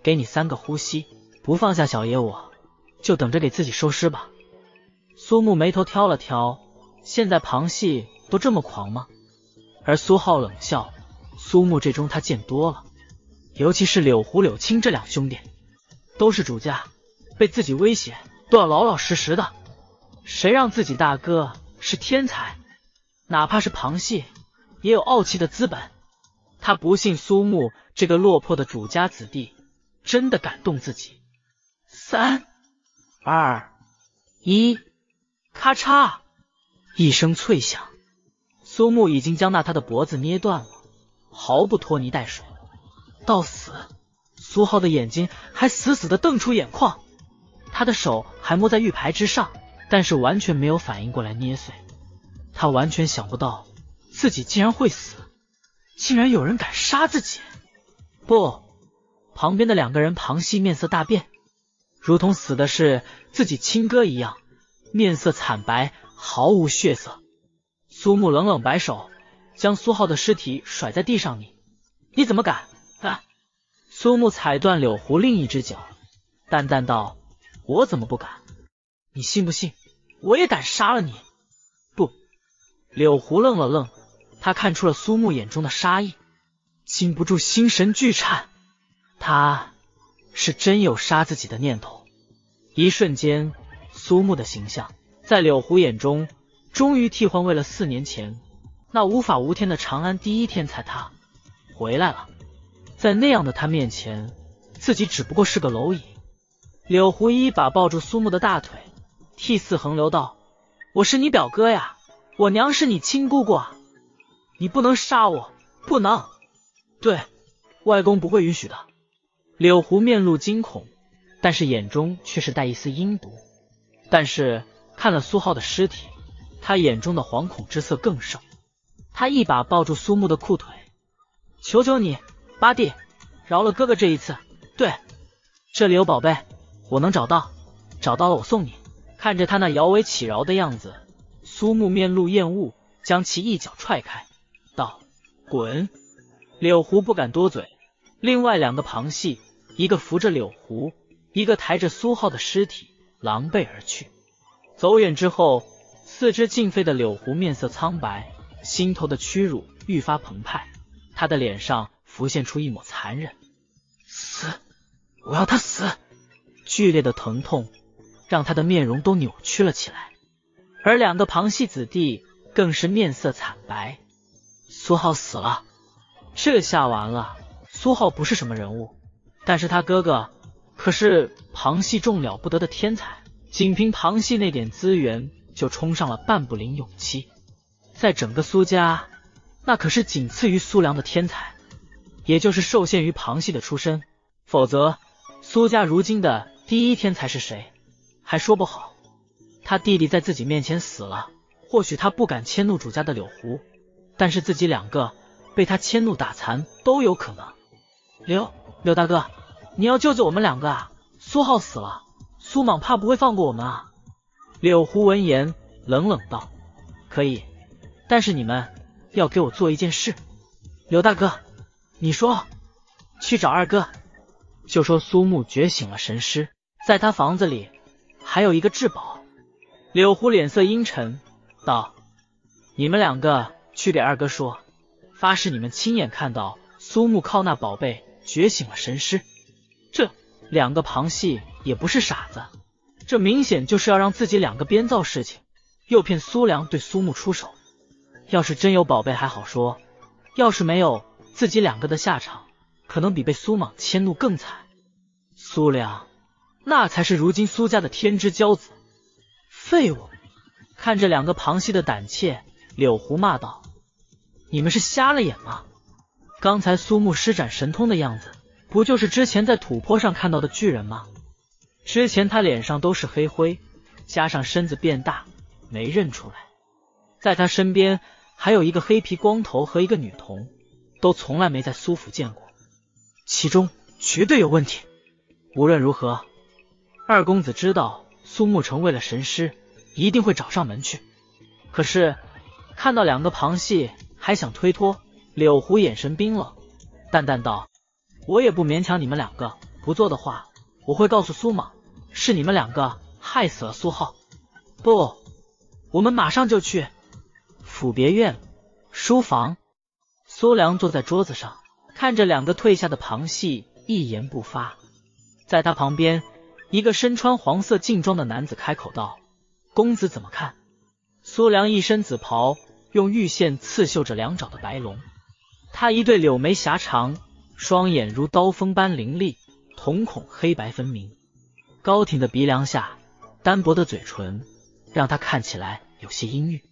给你三个呼吸，不放下小爷我，就等着给自己收尸吧。”苏木眉头挑了挑，现在旁系都这么狂吗？而苏浩冷笑：“苏木这中他见多了，尤其是柳湖、柳青这两兄弟，都是主家。”被自己威胁都要老老实实的，谁让自己大哥是天才，哪怕是旁系也有傲气的资本。他不信苏木这个落魄的主家子弟真的敢动自己。三二一，咔嚓一声脆响，苏木已经将那他的脖子捏断了，毫不拖泥带水。到死，苏浩的眼睛还死死的瞪出眼眶。他的手还摸在玉牌之上，但是完全没有反应过来捏碎。他完全想不到自己竟然会死，竟然有人敢杀自己！不，旁边的两个人旁系面色大变，如同死的是自己亲哥一样，面色惨白，毫无血色。苏木冷冷摆手，将苏浩的尸体甩在地上。你，你怎么敢？啊！苏木踩断柳湖另一只脚，淡淡道：“我怎么不敢？你信不信我也敢杀了你？”不。柳湖愣了愣，他看出了苏木眼中的杀意，禁不住心神俱颤。他是真有杀自己的念头。一瞬间，苏木的形象在柳湖眼中终于替换为了四年前那无法无天的长安第一天才。他回来了，在那样的他面前，自己只不过是个蝼蚁。柳湖一把抱住苏木的大腿，涕泗横流道：“我是你表哥呀，我娘是你亲姑姑啊，你不能杀我，不能！对外公不会允许的。”柳湖面露惊恐。但是眼中却是带一丝阴毒。但是看了苏浩的尸体，他眼中的惶恐之色更盛。他一把抱住苏木的裤腿，求求你，八弟，饶了哥哥这一次。对，这里有宝贝，我能找到，找到了我送你。看着他那摇尾乞饶的样子，苏木面露厌恶，将其一脚踹开，道：“滚！”柳湖不敢多嘴。另外两个旁系，一个扶着柳湖。一个抬着苏浩的尸体，狼狈而去。走远之后，四肢尽废的柳湖面色苍白，心头的屈辱愈发澎湃。他的脸上浮现出一抹残忍。死！我要他死！剧烈的疼痛让他的面容都扭曲了起来。而两个旁系子弟更是面色惨白。苏浩死了，这下完了。苏浩不是什么人物，但是他哥哥。可是旁系众了不得的天才，仅凭旁系那点资源就冲上了半步灵勇期，在整个苏家，那可是仅次于苏良的天才，也就是受限于旁系的出身。否则，苏家如今的第一天才是谁，还说不好。他弟弟在自己面前死了，或许他不敢迁怒主家的柳湖，但是自己两个被他迁怒打残都有可能。柳柳大哥。你要救救我们两个啊！苏浩死了，苏莽怕不会放过我们啊！柳湖闻言冷冷道：“可以，但是你们要给我做一件事。”柳大哥，你说，去找二哥，就说苏木觉醒了神师，在他房子里还有一个至宝。柳湖脸色阴沉道：“你们两个去给二哥说，发誓你们亲眼看到苏木靠那宝贝觉醒了神师。”这两个旁系也不是傻子，这明显就是要让自己两个编造事情，诱骗苏良对苏木出手。要是真有宝贝还好说，要是没有，自己两个的下场可能比被苏莽迁怒更惨。苏良那才是如今苏家的天之骄子，废物！看着两个旁系的胆怯，柳湖骂道：“你们是瞎了眼吗？刚才苏木施展神通的样子。”不就是之前在土坡上看到的巨人吗？之前他脸上都是黑灰，加上身子变大，没认出来。在他身边还有一个黑皮光头和一个女童，都从来没在苏府见过，其中绝对有问题。无论如何，二公子知道苏沐橙为了神师，一定会找上门去。可是看到两个旁系还想推脱，柳湖眼神冰冷，淡淡道。我也不勉强你们两个，不做的话，我会告诉苏莽，是你们两个害死了苏浩。不，我们马上就去。府别院书房，苏良坐在桌子上，看着两个退下的旁系，一言不发。在他旁边，一个身穿黄色劲装的男子开口道：“公子怎么看？”苏良一身紫袍，用玉线刺绣着两爪的白龙，他一对柳眉狭长。双眼如刀锋般凌厉，瞳孔黑白分明，高挺的鼻梁下，单薄的嘴唇让他看起来有些阴郁。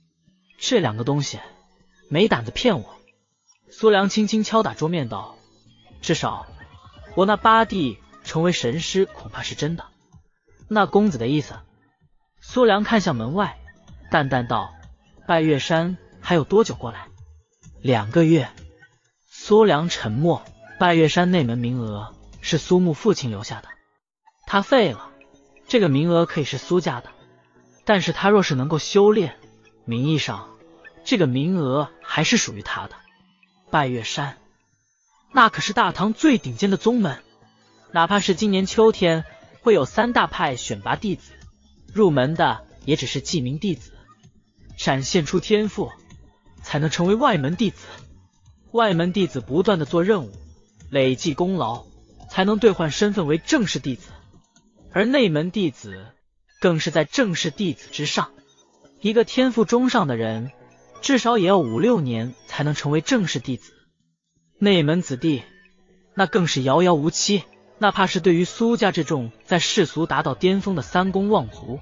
这两个东西没胆子骗我。苏良轻轻敲打桌面道：“至少我那八弟成为神师，恐怕是真的。”那公子的意思？苏良看向门外，淡淡道：“拜月山还有多久过来？”两个月。苏良沉默。拜月山内门名额是苏木父亲留下的，他废了，这个名额可以是苏家的。但是他若是能够修炼，名义上这个名额还是属于他的。拜月山，那可是大唐最顶尖的宗门，哪怕是今年秋天会有三大派选拔弟子，入门的也只是记名弟子，展现出天赋才能成为外门弟子。外门弟子不断的做任务，累计功劳，才能兑换身份为正式弟子。而内门弟子更是在正式弟子之上，一个天赋中上的人，至少也要五六年才能成为正式弟子。内门子弟那更是遥遥无期，哪怕是对于苏家这种在世俗达到巅峰的三公望族，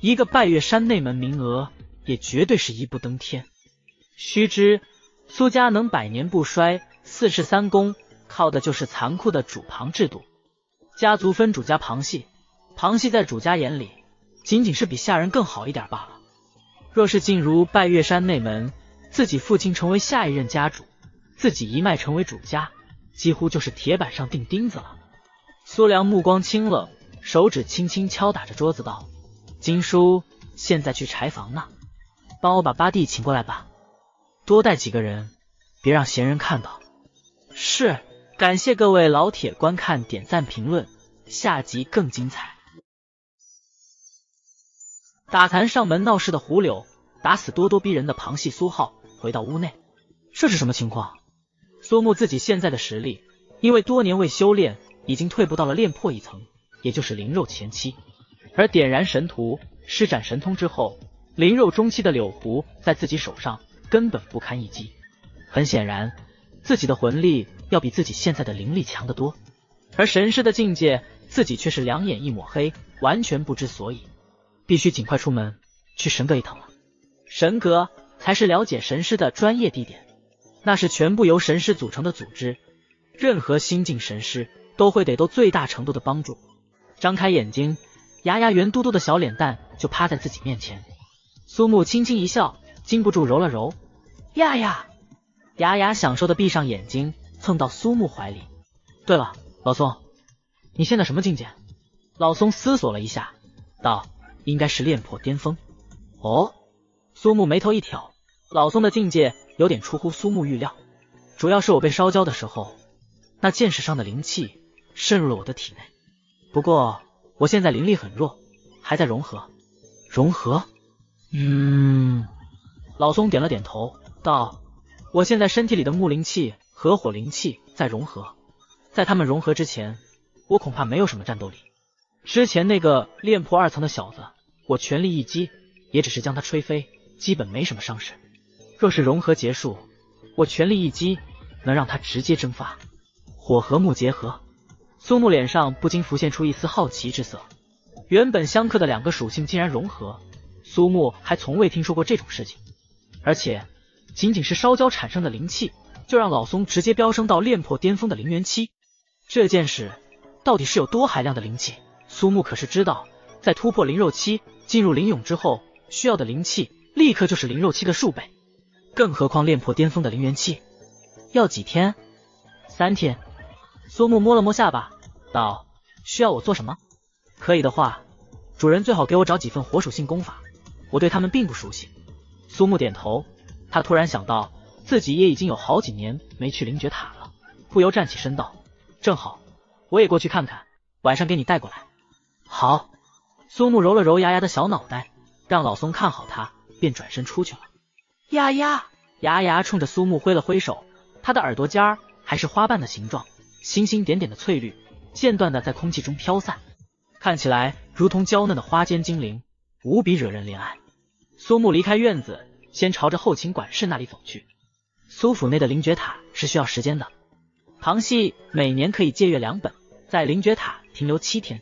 一个拜月山内门名额也绝对是一步登天。须知。苏家能百年不衰，四世三公，靠的就是残酷的主旁制度。家族分主家旁系，旁系在主家眼里，仅仅是比下人更好一点罢了。若是进入拜月山内门，自己父亲成为下一任家主，自己一脉成为主家，几乎就是铁板上钉钉子了。苏良目光清冷，手指轻轻敲打着桌子，道：“金叔现在去柴房呢，帮我把八弟请过来吧。”多带几个人，别让闲人看到。是，感谢各位老铁观看、点赞、评论，下集更精彩。打残上门闹事的胡柳，打死咄咄逼人的旁系苏浩，回到屋内，这是什么情况？苏木自己现在的实力，因为多年未修炼，已经退步到了炼破一层，也就是灵肉前期。而点燃神图、施展神通之后，灵肉中期的柳湖在自己手上。根本不堪一击。很显然，自己的魂力要比自己现在的灵力强得多，而神师的境界，自己却是两眼一抹黑，完全不知所以。必须尽快出门去神阁一趟了。神阁才是了解神师的专业地点，那是全部由神师组成的组织，任何新晋神师都会得到最大程度的帮助。张开眼睛，牙牙圆嘟嘟的小脸蛋就趴在自己面前。苏木轻轻一笑。禁不住揉了揉，呀呀，牙牙享受的闭上眼睛，蹭到苏木怀里。对了，老宋，你现在什么境界？老松思索了一下，道：“应该是炼破巅峰。”哦，苏木眉头一挑，老松的境界有点出乎苏木预料。主要是我被烧焦的时候，那剑矢上的灵气渗入了我的体内。不过我现在灵力很弱，还在融合。融合？嗯。老松点了点头，道：“我现在身体里的木灵气和火灵气在融合，在他们融合之前，我恐怕没有什么战斗力。之前那个炼破二层的小子，我全力一击，也只是将他吹飞，基本没什么伤势。若是融合结束，我全力一击，能让他直接蒸发。火和木结合。”苏木脸上不禁浮现出一丝好奇之色。原本相克的两个属性竟然融合，苏木还从未听说过这种事情。而且，仅仅是烧焦产生的灵气，就让老松直接飙升到炼破巅峰的灵元期。这件事到底是有多海量的灵气？苏木可是知道，在突破灵肉期，进入灵勇之后，需要的灵气立刻就是灵肉期的数倍。更何况炼破巅峰的灵元期要几天？三天。苏木摸了摸下巴，道：“需要我做什么？可以的话，主人最好给我找几份火属性功法，我对他们并不熟悉。”苏木点头，他突然想到自己也已经有好几年没去灵觉塔了，不由站起身道：“正好，我也过去看看，晚上给你带过来。”好。苏木揉了揉牙牙的小脑袋，让老松看好他，便转身出去了。牙牙，牙牙冲着苏木挥了挥手，他的耳朵尖儿还是花瓣的形状，星星点点的翠绿，间断的在空气中飘散，看起来如同娇嫩的花间精灵，无比惹人怜爱。苏木离开院子，先朝着后勤管事那里走去。苏府内的灵觉塔是需要时间的，旁系每年可以借阅两本，在灵觉塔停留七天；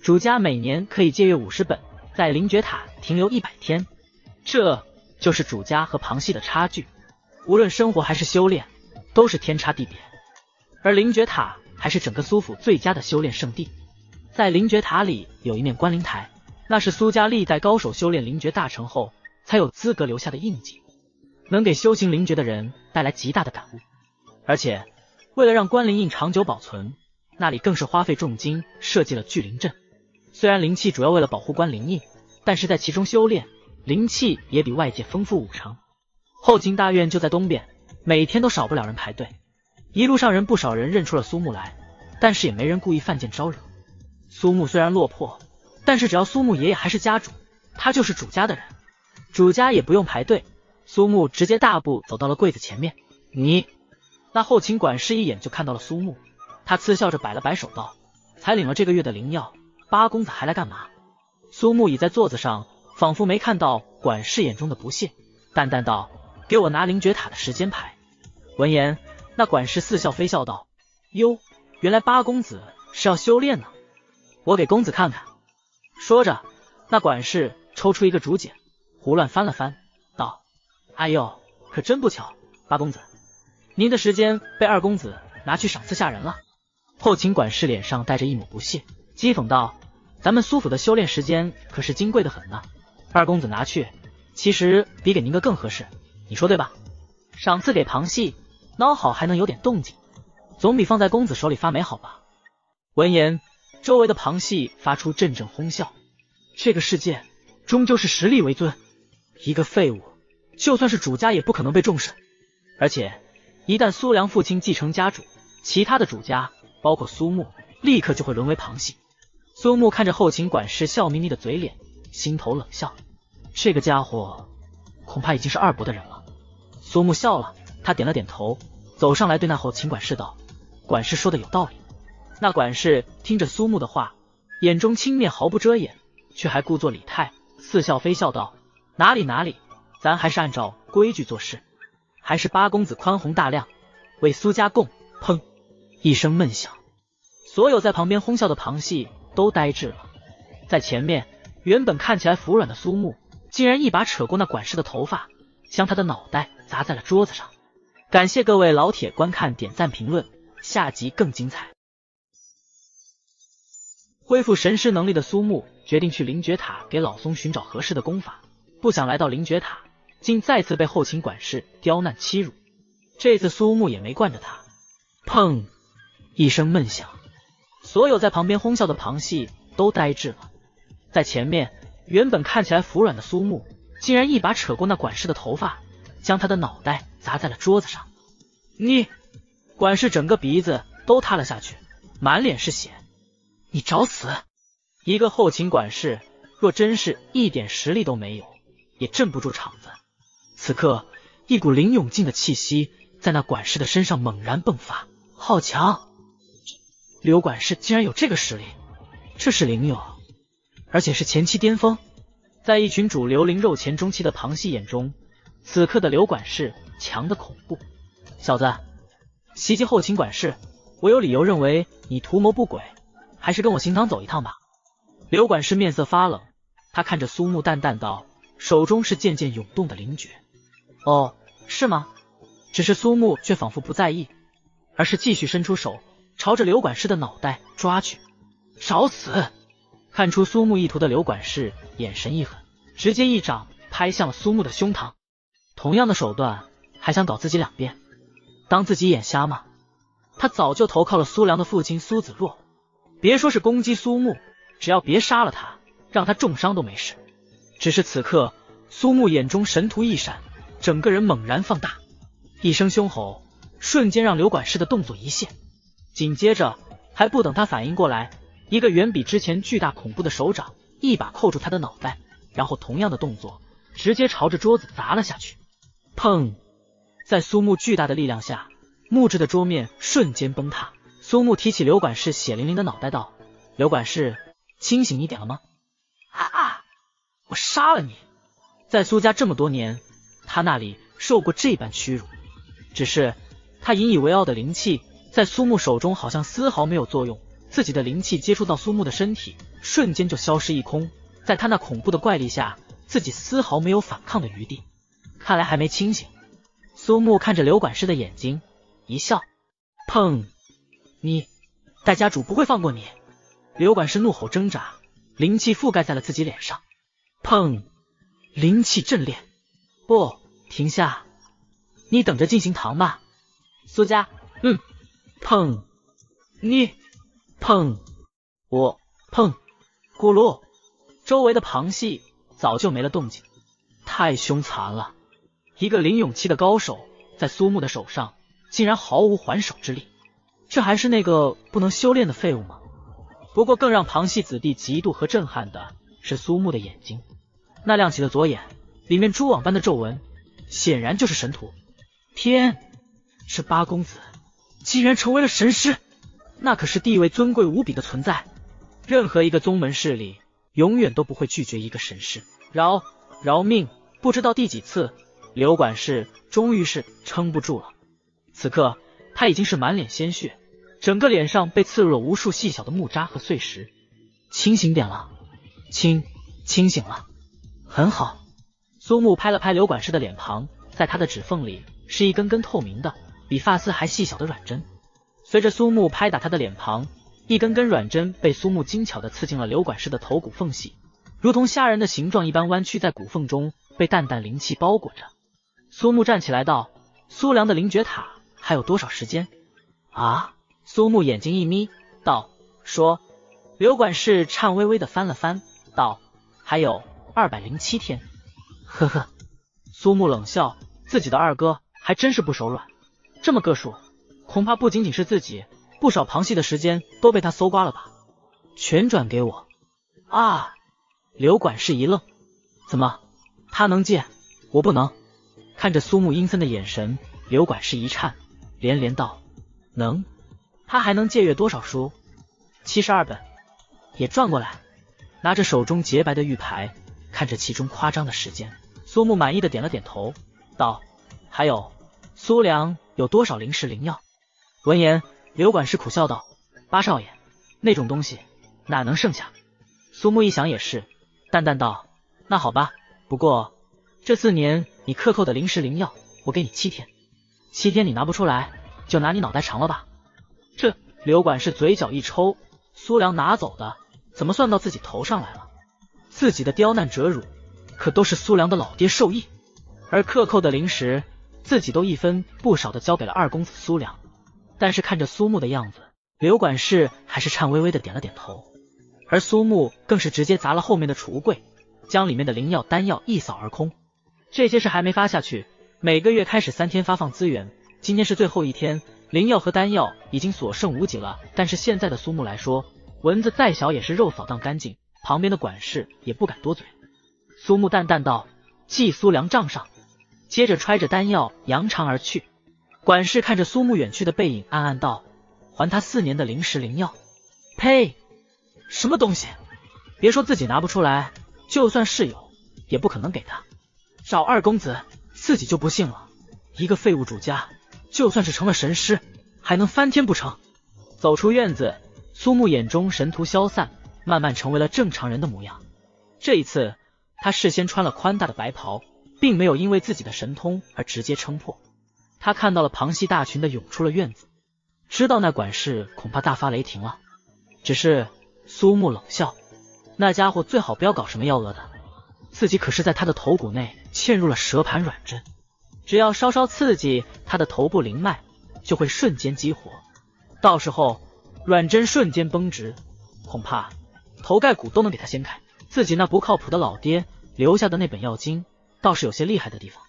主家每年可以借阅五十本，在灵觉塔停留一百天。这就是主家和旁系的差距，无论生活还是修炼，都是天差地别。而灵觉塔还是整个苏府最佳的修炼圣地，在灵觉塔里有一面观灵台。那是苏家历代高手修炼灵觉大成后才有资格留下的印记，能给修行灵诀的人带来极大的感悟。而且，为了让关灵印长久保存，那里更是花费重金设计了聚灵阵。虽然灵气主要为了保护关灵印，但是在其中修炼灵气也比外界丰富五成。后勤大院就在东边，每天都少不了人排队。一路上人不少人认出了苏木来，但是也没人故意犯贱招惹。苏木虽然落魄，但是只要苏木爷爷还是家主，他就是主家的人，主家也不用排队。苏木直接大步走到了柜子前面。你那后勤管事一眼就看到了苏木，他嗤笑着摆了摆手道：“才领了这个月的灵药，八公子还来干嘛？”苏木倚在座子上，仿佛没看到管事眼中的不屑，淡淡道：“给我拿灵觉塔的时间牌。”闻言，那管事似笑非笑道：“哟，原来八公子是要修炼呢。”我给公子看看。说着，那管事抽出一个竹简，胡乱翻了翻，：“哎呦，可真不巧，八公子，您的时间被二公子拿去赏赐下人了。”后勤管事脸上带着一抹不屑，讥讽道：“咱们苏府的修炼时间可是金贵的很呢，二公子拿去，其实比给您个更合适，你说对吧？赏赐给旁系，孬好还能有点动静，总比放在公子手里发霉好吧？”闻言。周围的旁系发出阵阵哄笑。这个世界终究是实力为尊，一个废物就算是主家也不可能被重视。而且一旦苏良父亲继承家主，其他的主家，包括苏木，立刻就会沦为旁系。苏木看着后勤管事笑眯眯的嘴脸，心头冷笑，这个家伙恐怕已经是二伯的人了。苏木笑了，他点了点头，走上来对那后勤管事道：“管事说的有道理。”那管事听着苏木的话，眼中轻蔑毫不遮掩，却还故作礼态，似笑非笑道：“哪里哪里，咱还是按照规矩做事，还是八公子宽宏大量，为苏家供。”砰！一声闷响，所有在旁边哄笑的旁系都呆滞了。在前面，原本看起来服软的苏木，竟然一把扯过那管事的头发，将他的脑袋砸在了桌子上。感谢各位老铁观看、点赞、评论，下集更精彩。恢复神识能力的苏木决定去灵觉塔给老松寻找合适的功法，不想来到灵觉塔，竟再次被后勤管事刁难欺辱。这次苏木也没惯着他，砰！一声闷响，所有在旁边哄笑的旁系都呆滞了。在前面，原本看起来服软的苏木，竟然一把扯过那管事的头发，将他的脑袋砸在了桌子上。你，管事整个鼻子都塌了下去，满脸是血。你找死！一个后勤管事，若真是一点实力都没有，也镇不住场子。此刻，一股林永进的气息在那管事的身上猛然迸发。好强！刘管事竟然有这个实力，这是灵友，而且是前期巅峰。在一群主流灵肉前中期的旁系眼中，此刻的刘管事强的恐怖。小子，袭击后勤管事，我有理由认为你图谋不轨。还是跟我行堂走一趟吧。刘管事面色发冷，他看着苏木淡淡道，手中是渐渐涌动的灵诀。哦，是吗？只是苏木却仿佛不在意，而是继续伸出手，朝着刘管事的脑袋抓去。找死！看出苏木意图的刘管事眼神一狠，直接一掌拍向了苏木的胸膛。同样的手段，还想搞自己两遍？当自己眼瞎吗？他早就投靠了苏良的父亲苏子若。别说是攻击苏木，只要别杀了他，让他重伤都没事。只是此刻，苏木眼中神图一闪，整个人猛然放大，一声凶吼，瞬间让刘管事的动作一现。紧接着，还不等他反应过来，一个远比之前巨大恐怖的手掌一把扣住他的脑袋，然后同样的动作，直接朝着桌子砸了下去。砰！在苏木巨大的力量下，木质的桌面瞬间崩塌。苏木提起刘管事血淋淋的脑袋，道：“刘管事，清醒一点了吗？”啊啊！我杀了你！在苏家这么多年，他那里受过这般屈辱。只是他引以为傲的灵气，在苏木手中好像丝毫没有作用。自己的灵气接触到苏木的身体，瞬间就消失一空。在他那恐怖的怪力下，自己丝毫没有反抗的余地。看来还没清醒。苏木看着刘管事的眼睛，一笑，砰！你，戴家主不会放过你！刘管事怒吼挣扎，灵气覆盖在了自己脸上。砰！灵气震裂。不，停下！你等着进行堂吧。苏家，嗯。碰！你，碰！我，碰！咕噜！周围的旁系早就没了动静。太凶残了！一个零勇气的高手，在苏木的手上竟然毫无还手之力，这还是那个不能修炼的废物吗？不过更让旁系子弟嫉妒和震撼的是苏木的眼睛，那亮起的左眼里面蛛网般的皱纹，显然就是神图。天，这八公子竟然成为了神师，那可是地位尊贵无比的存在，任何一个宗门势力永远都不会拒绝一个神师。饶饶命！不知道第几次。刘管事终于是撑不住了，此刻他已经是满脸鲜血，整个脸上被刺入了无数细小的木渣和碎石。清醒点了，清清醒了，很好。苏木拍了拍刘管事的脸庞，在他的指缝里是一根根透明的、比发丝还细小的软针。随着苏木拍打他的脸庞，一根根软针被苏木精巧的刺进了刘管事的头骨缝隙，如同虾仁的形状一般弯曲在骨缝中，被淡淡灵气包裹着。苏木站起来道：“苏良的灵觉塔还有多少时间？”啊！苏木眼睛一眯，道：“说。”刘管事颤巍巍的翻了翻，道：“还有二百零七天。”呵呵。苏木冷笑，自己的二哥还真是不手软，这么个数，恐怕不仅仅是自己，不少旁系的时间都被他搜刮了吧？全转给我！啊！刘管事一愣，怎么，他能借，我不能？看着苏木阴森的眼神，刘管事一颤，连连道：“能？他还能借阅多少书？七十二本。也转过来，拿着手中洁白的玉牌，看着其中夸张的时间。”苏木满意的点了点头，道：“还有，苏良有多少灵石灵药？”闻言，刘管事苦笑道：“八少爷，那种东西哪能剩下？”苏木一想也是，淡淡道：“那好吧，不过这四年。”你克扣的灵石灵药，我给你七天，七天你拿不出来，就拿你脑袋偿了吧。这刘管事嘴角一抽，苏良拿走的怎么算到自己头上来了？自己的刁难折辱，可都是苏良的老爹授意，而克扣的灵石，自己都一分不少的交给了二公子苏良。但是看着苏木的样子，刘管事还是颤巍巍的点了点头，而苏木更是直接砸了后面的储物柜，将里面的灵药丹药一扫而空。这些事还没发下去，每个月开始三天发放资源，今天是最后一天，灵药和丹药已经所剩无几了。但是现在的苏木来说，蚊子再小也是肉扫荡干净，旁边的管事也不敢多嘴。苏木淡淡道：“记苏良账上。”接着揣着丹药扬长而去。管事看着苏木远去的背影，暗暗道：“还他四年的灵石灵药。”呸！什么东西？别说自己拿不出来，就算是有，也不可能给他。找二公子，自己就不信了。一个废物主家，就算是成了神师，还能翻天不成？走出院子，苏木眼中神图消散，慢慢成为了正常人的模样。这一次，他事先穿了宽大的白袍，并没有因为自己的神通而直接撑破。他看到了旁系大群的涌出了院子，知道那管事恐怕大发雷霆了。只是苏木冷笑，那家伙最好不要搞什么幺蛾的。自己可是在他的头骨内嵌入了蛇盘软针，只要稍稍刺激他的头部灵脉，就会瞬间激活，到时候软针瞬间绷直，恐怕头盖骨都能给他掀开。自己那不靠谱的老爹留下的那本药经，倒是有些厉害的地方。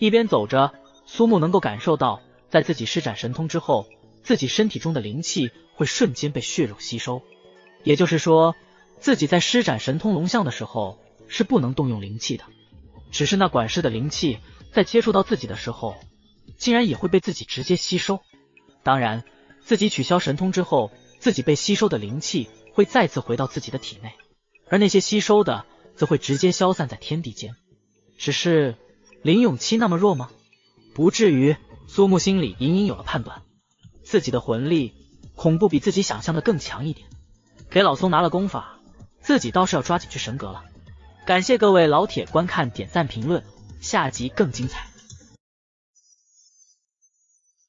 一边走着，苏木能够感受到，在自己施展神通之后，自己身体中的灵气会瞬间被血肉吸收，也就是说，自己在施展神通龙象的时候。是不能动用灵气的，只是那管事的灵气在接触到自己的时候，竟然也会被自己直接吸收。当然，自己取消神通之后，自己被吸收的灵气会再次回到自己的体内，而那些吸收的则会直接消散在天地间。只是林永期那么弱吗？不至于。苏木心里隐隐有了判断，自己的魂力恐怖比自己想象的更强一点。给老松拿了功法，自己倒是要抓紧去神格了。感谢各位老铁观看、点赞、评论，下集更精彩。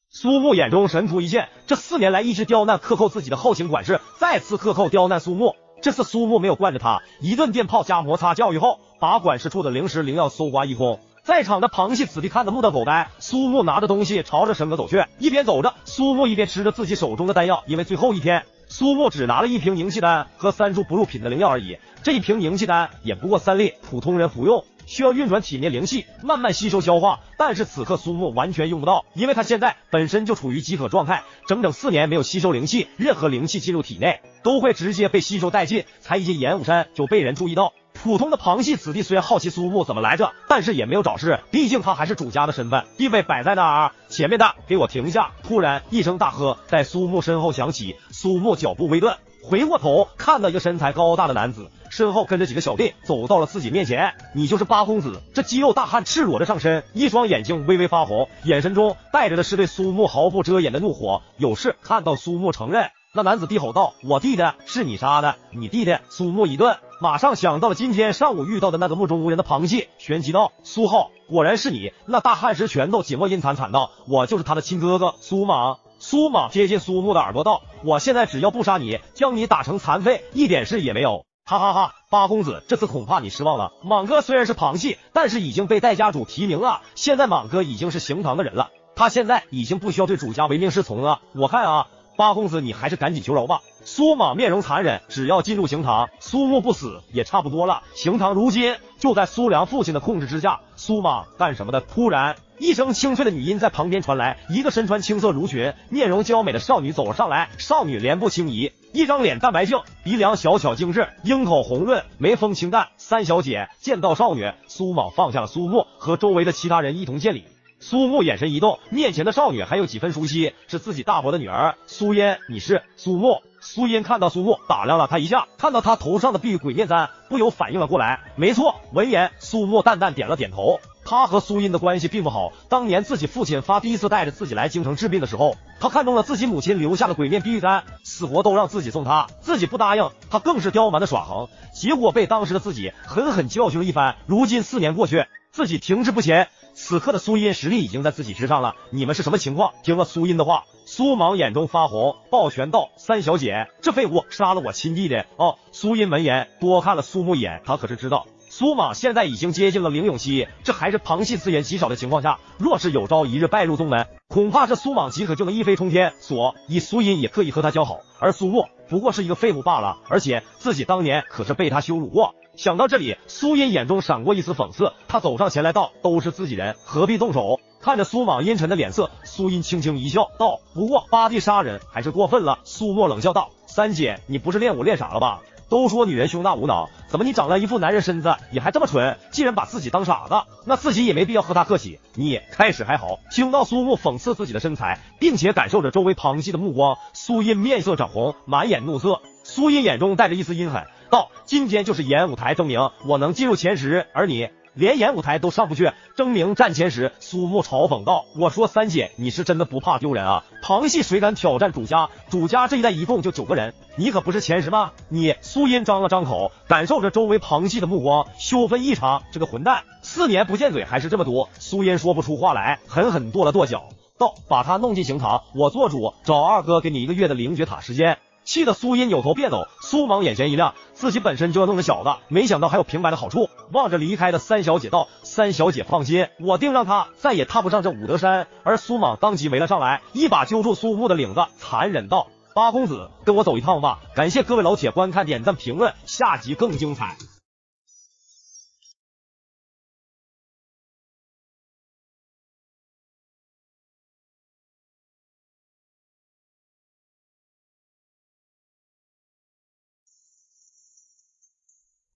苏木眼中神图一现，这四年来一直刁难克扣自己的后勤管事，再次克扣刁难苏木。这次苏木没有惯着他，一顿电炮加摩擦教育后，把管事处的零食灵药搜刮一空。在场的螃蟹子弟看得目瞪口呆。苏木拿着东西朝着神哥走去，一边走着，苏木一边吃着自己手中的丹药，因为最后一天。苏木只拿了一瓶凝气丹和三株不入品的灵药而已，这一瓶凝气丹也不过三粒，普通人服用需要运转体内灵气，慢慢吸收消化。但是此刻苏木完全用不到，因为他现在本身就处于饥渴状态，整整四年没有吸收灵气，任何灵气进入体内都会直接被吸收殆尽。才一进演武山就被人注意到。普通的旁系子弟虽然好奇苏木怎么来着，但是也没有找事，毕竟他还是主家的身份，地位摆在那儿。前面的给我停下！突然一声大喝在苏木身后响起，苏木脚步微顿，回过头看到一个身材高大的男子，身后跟着几个小弟走到了自己面前。你就是八公子？这肌肉大汉赤裸着上身，一双眼睛微微发红，眼神中带着的是对苏木毫不遮掩的怒火。有事看到苏木承认。那男子低吼道：“我弟弟是你杀的，你弟弟。”苏木一顿，马上想到了今天上午遇到的那个目中无人的螃蟹，旋即道：“苏浩，果然是你！”那大汉时拳头紧握，阴惨惨道：“我就是他的亲哥哥苏莽。”苏莽贴近苏木的耳朵道：“我现在只要不杀你，将你打成残废，一点事也没有。”哈哈哈！八公子，这次恐怕你失望了。莽哥虽然是旁系，但是已经被代家主提名了，现在莽哥已经是刑堂的人了，他现在已经不需要对主家唯命是从了。我看啊。八公子，你还是赶紧求饶吧。苏莽面容残忍，只要进入刑堂，苏木不死也差不多了。刑堂如今就在苏良父亲的控制之下。苏莽干什么的？突然，一声清脆的女音在旁边传来，一个身穿青色襦裙、面容娇美的少女走了上来。少女脸部轻移，一张脸蛋白净，鼻梁小巧精致，樱口红润，眉峰清淡。三小姐见到少女，苏莽放下了苏木，和周围的其他人一同见礼。苏木眼神一动，面前的少女还有几分熟悉，是自己大伯的女儿苏嫣。你是苏木？苏嫣看到苏木，打量了他一下，看到他头上的碧玉鬼面簪，不由反应了过来。没错。闻言，苏木淡淡点了点头。他和苏音的关系并不好。当年自己父亲发第一次带着自己来京城治病的时候，他看中了自己母亲留下的鬼面碧玉簪，死活都让自己送他，自己不答应，他更是刁蛮的耍横，结果被当时的自己狠狠教训了一番。如今四年过去，自己停滞不前。此刻的苏音实力已经在自己之上了，你们是什么情况？听了苏音的话，苏莽眼中发红，抱拳道：“三小姐，这废物杀了我亲弟弟。”哦，苏音闻言多看了苏木一眼，他可是知道苏莽现在已经接近了灵永期，这还是旁系资源极少的情况下，若是有朝一日败入宗门，恐怕这苏莽即可就能一飞冲天。所以苏音也刻意和他交好，而苏木不过是一个废物罢了，而且自己当年可是被他羞辱过。想到这里，苏音眼中闪过一丝讽刺，他走上前来道：“都是自己人，何必动手？”看着苏莽阴沉的脸色，苏音轻轻一笑，道：“不过八弟杀人还是过分了。”苏沫冷笑道：“三姐，你不是练武练傻了吧？都说女人胸大无脑，怎么你长了一副男人身子，也还这么蠢？既然把自己当傻子，那自己也没必要和他客气。你开始还好，听到苏木讽刺自己的身材，并且感受着周围旁系的目光，苏音面色涨红，满眼怒色。苏音眼中带着一丝阴狠。道：今天就是演舞台争名，我能进入前十，而你连演舞台都上不去，争名战前十。苏木嘲讽道：“我说三姐，你是真的不怕丢人啊？旁系谁敢挑战主家？主家这一代一共就九个人，你可不是前十吗？你苏音张了张口，感受着周围旁系的目光，羞愤异常。这个混蛋，四年不见嘴还是这么多。苏音说不出话来，狠狠跺了跺脚，道：把他弄进刑堂，我做主，找二哥给你一个月的灵觉塔时间。气得苏音扭头便走，苏莽眼前一亮，自己本身就要弄个小子，没想到还有平白的好处。望着离开的三小姐道：“三小姐放心，我定让她再也踏不上这武德山。”而苏莽当即围了上来，一把揪住苏木的领子，残忍道：“八公子，跟我走一趟吧！”感谢各位老铁观看、点赞、评论，下集更精彩。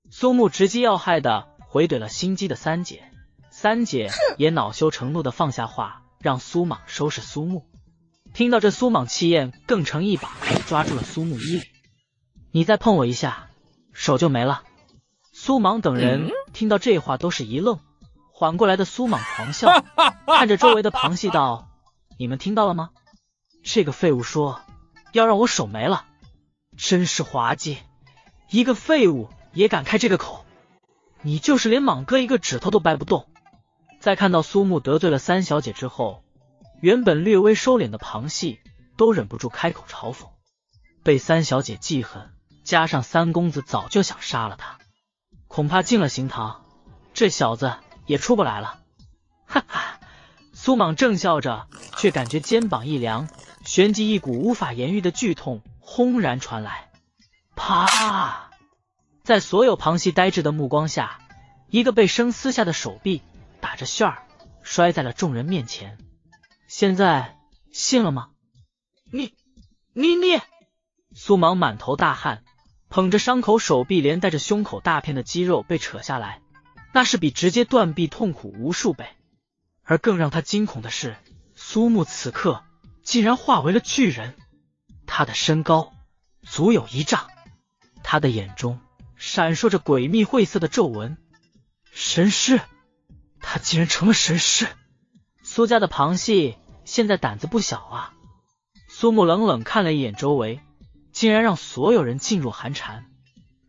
苏木直击要害的回怼了心机的三姐，三姐也恼羞成怒的放下话，让苏莽收拾苏木。听到这，苏莽气焰更成一把，抓住了苏木衣领。你再碰我一下，手就没了。苏莽等人听到这话都是一愣，缓过来的苏莽狂笑，看着周围的旁系道：“你们听到了吗？这个废物说要让我手没了，真是滑稽！一个废物。”也敢开这个口？你就是连莽哥一个指头都掰不动。在看到苏木得罪了三小姐之后，原本略微收敛的旁系都忍不住开口嘲讽。被三小姐记恨，加上三公子早就想杀了他，恐怕进了刑堂，这小子也出不来了。哈哈！苏莽正笑着，却感觉肩膀一凉，旋即一股无法言喻的剧痛轰然传来。啪！在所有旁系呆滞的目光下，一个被生撕下的手臂打着旋儿摔在了众人面前。现在信了吗？你你你！苏芒满头大汗，捧着伤口手臂，连带着胸口大片的肌肉被扯下来，那是比直接断臂痛苦无数倍。而更让他惊恐的是，苏木此刻竟然化为了巨人，他的身高足有一丈，他的眼中闪烁着诡秘晦涩的皱纹。神师，他竟然成了神师！苏家的旁系现在胆子不小啊！苏木冷冷看了一眼周围，竟然让所有人噤若寒蝉。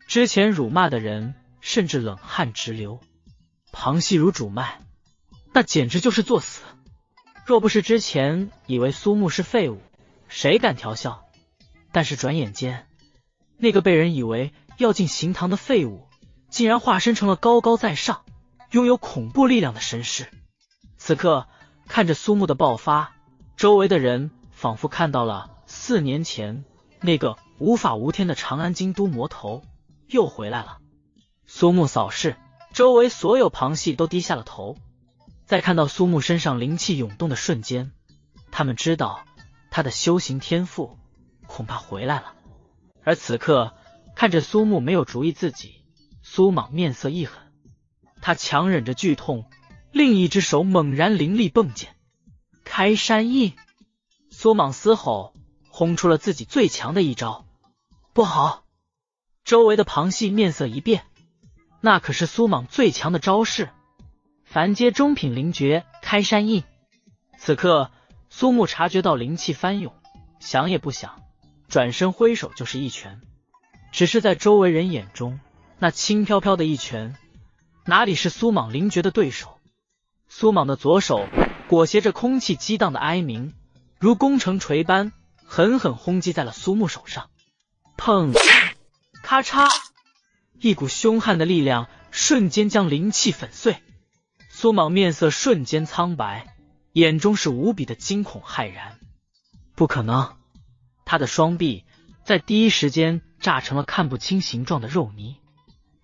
之前辱骂的人甚至冷汗直流。旁系如主脉，那简直就是作死！若不是之前以为苏木是废物，谁敢调笑？但是转眼间，那个被人以为要进刑堂的废物。竟然化身成了高高在上、拥有恐怖力量的神师。此刻看着苏木的爆发，周围的人仿佛看到了四年前那个无法无天的长安京都魔头又回来了。苏木扫视周围，所有旁系都低下了头。在看到苏木身上灵气涌动的瞬间，他们知道他的修行天赋恐怕回来了。而此刻看着苏木没有主意自己。苏莽面色一狠，他强忍着剧痛，另一只手猛然凌力迸剑，开山印。苏莽嘶吼，轰出了自己最强的一招。不好！周围的旁系面色一变，那可是苏莽最强的招式——凡阶中品灵诀开山印。此刻，苏木察觉到灵气翻涌，想也不想，转身挥手就是一拳。只是在周围人眼中。那轻飘飘的一拳，哪里是苏莽灵觉的对手？苏莽的左手裹挟着空气激荡的哀鸣，如攻城锤般狠狠轰击在了苏木手上。砰！咔嚓！一股凶悍的力量瞬间将灵气粉碎。苏莽面色瞬间苍白，眼中是无比的惊恐骇然。不可能！他的双臂在第一时间炸成了看不清形状的肉泥。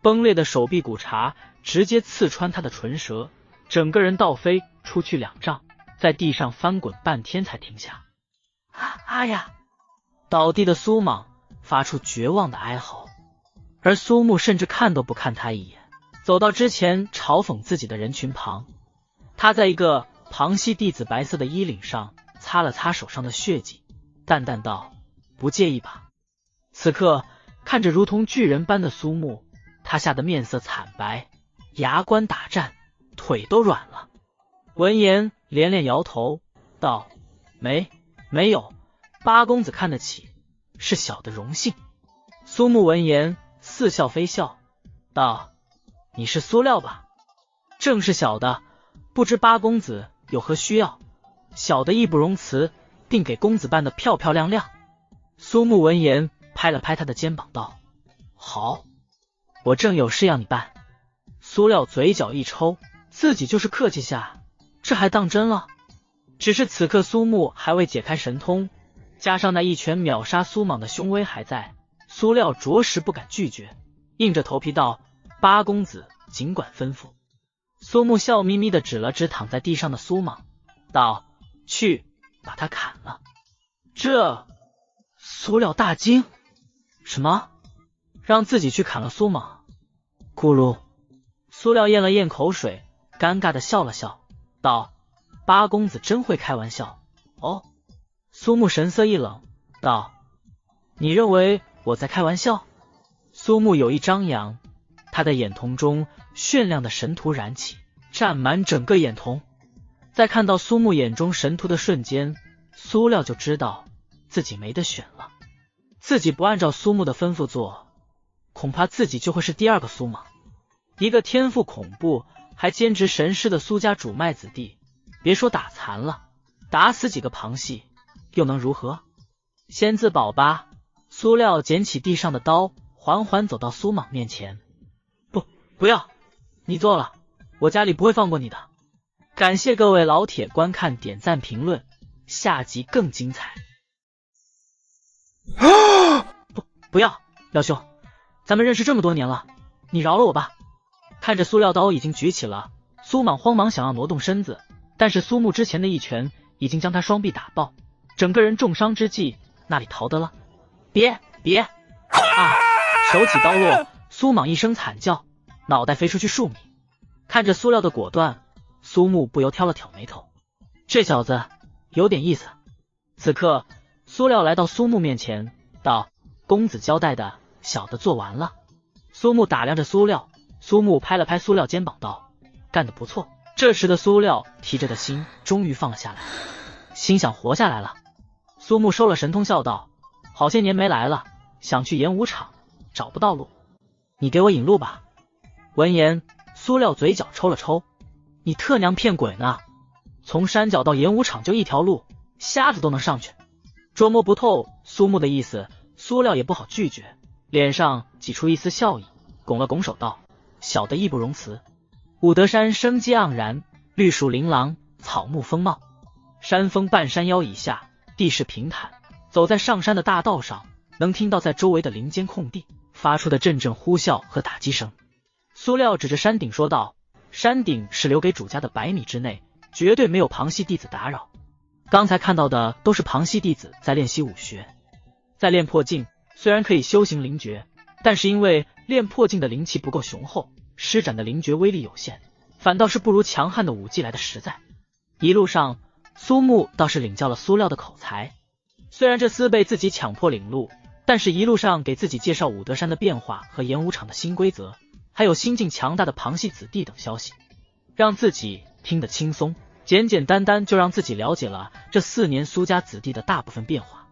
崩裂的手臂骨茬直接刺穿他的唇舌，整个人倒飞出去两丈，在地上翻滚半天才停下。啊啊呀！倒地的苏莽发出绝望的哀嚎，而苏木甚至看都不看他一眼，走到之前嘲讽自己的人群旁，他在一个旁系弟子白色的衣领上擦了擦手上的血迹，淡淡道：“不介意吧？”此刻看着如同巨人般的苏木。他吓得面色惨白，牙关打颤，腿都软了。闻言连连摇头道：“没没有，八公子看得起，是小的荣幸。”苏木闻言似笑非笑道：“你是苏料吧？正是小的，不知八公子有何需要？小的义不容辞，定给公子办的漂漂亮亮。”苏木闻言拍了拍他的肩膀道：“好。”我正有事要你办，苏料嘴角一抽，自己就是客气下，这还当真了？只是此刻苏木还未解开神通，加上那一拳秒杀苏莽的凶威还在，苏料着实不敢拒绝，硬着头皮道：“八公子尽管吩咐。”苏木笑眯眯的指了指躺在地上的苏莽，道：“去把他砍了。”这苏料大惊：“什么？让自己去砍了苏莽？”咕噜，苏料咽了咽口水，尴尬的笑了笑，道：“八公子真会开玩笑哦。”苏木神色一冷，道：“你认为我在开玩笑？”苏木有意张扬，他的眼瞳中炫亮的神图燃起，占满整个眼瞳。在看到苏木眼中神图的瞬间，苏料就知道自己没得选了，自己不按照苏木的吩咐做。恐怕自己就会是第二个苏莽，一个天赋恐怖还兼职神师的苏家主脉子弟，别说打残了，打死几个旁系又能如何？先自保吧。苏料捡起地上的刀，缓缓走到苏莽面前。不，不要，你做了，我家里不会放过你的。感谢各位老铁观看、点赞、评论，下集更精彩。啊 不，不要，表兄。咱们认识这么多年了，你饶了我吧。看着塑料刀已经举起了，苏莽慌忙想要挪动身子，但是苏木之前的一拳已经将他双臂打爆，整个人重伤之际，哪里逃得了？别别啊！手起刀落，苏莽一声惨叫，脑袋飞出去数米。看着塑料的果断，苏木不由挑了挑眉头，这小子有点意思。此刻，苏料来到苏木面前，道：“公子交代的，小的做完了。”苏木打量着苏料，苏木拍了拍苏料肩膀，道：“干得不错。”这时的苏料提着的心终于放了下来，心想活下来了。苏木收了神通，笑道：“好些年没来了，想去演武场，找不到路，你给我引路吧。”闻言，苏料嘴角抽了抽：“你特娘骗鬼呢！从山脚到演武场就一条路，瞎子都能上去。”捉摸不透苏木的意思，苏料也不好拒绝。脸上挤出一丝笑意，拱了拱手道：“小的义不容辞。”武德山生机盎然，绿树琳琅，草木丰茂。山峰半山腰以下，地势平坦。走在上山的大道上，能听到在周围的林间空地发出的阵阵呼啸和打击声。苏料指着山顶说道：“山顶是留给主家的百米之内，绝对没有旁系弟子打扰。刚才看到的都是旁系弟子在练习武学，在练破镜。”虽然可以修行灵诀，但是因为练破镜的灵气不够雄厚，施展的灵诀威力有限，反倒是不如强悍的武技来的实在。一路上，苏木倒是领教了苏料的口才。虽然这厮被自己强迫领路，但是一路上给自己介绍武德山的变化和演武场的新规则，还有新晋强大的旁系子弟等消息，让自己听得轻松，简简单单就让自己了解了这四年苏家子弟的大部分变化。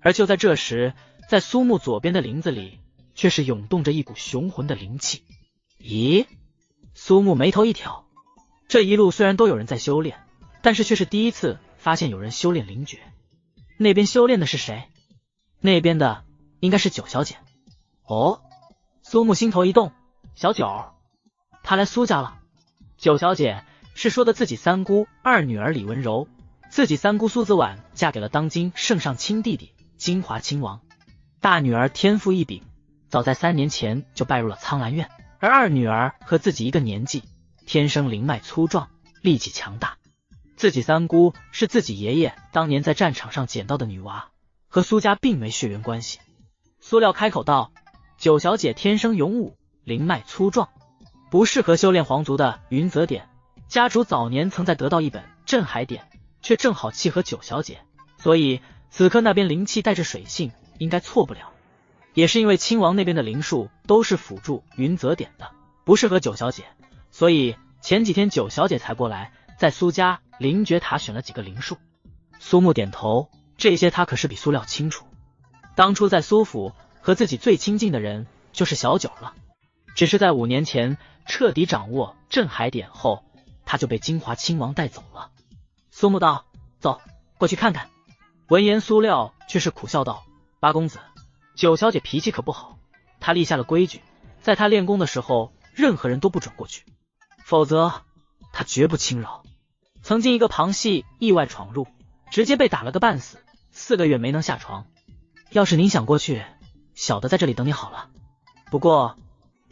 而就在这时，在苏木左边的林子里，却是涌动着一股雄浑的灵气。咦？苏木眉头一挑，这一路虽然都有人在修炼，但是却是第一次发现有人修炼灵诀。那边修炼的是谁？那边的应该是九小姐。哦，苏木心头一动，小九，她来苏家了。九小姐是说的自己三姑二女儿李文柔，自己三姑苏子婉嫁给了当今圣上亲弟弟金华亲王。大女儿天赋异禀，早在三年前就拜入了苍兰院，而二女儿和自己一个年纪，天生灵脉粗壮，力气强大。自己三姑是自己爷爷当年在战场上捡到的女娃，和苏家并没血缘关系。苏料开口道：“九小姐天生勇武，灵脉粗壮，不适合修炼皇族的云泽典。家主早年曾在得到一本镇海典，却正好契合九小姐，所以此刻那边灵气带着水性。”应该错不了，也是因为亲王那边的灵术都是辅助云泽点的，不适合九小姐，所以前几天九小姐才过来，在苏家灵觉塔选了几个灵术。苏木点头，这些他可是比苏料清楚。当初在苏府和自己最亲近的人就是小九了，只是在五年前彻底掌握镇海点后，他就被金华亲王带走了。苏木道：“走过去看看。”闻言，苏料却是苦笑道。八公子，九小姐脾气可不好，她立下了规矩，在她练功的时候，任何人都不准过去，否则她绝不轻饶。曾经一个旁系意外闯入，直接被打了个半死，四个月没能下床。要是您想过去，小的在这里等你好了。不过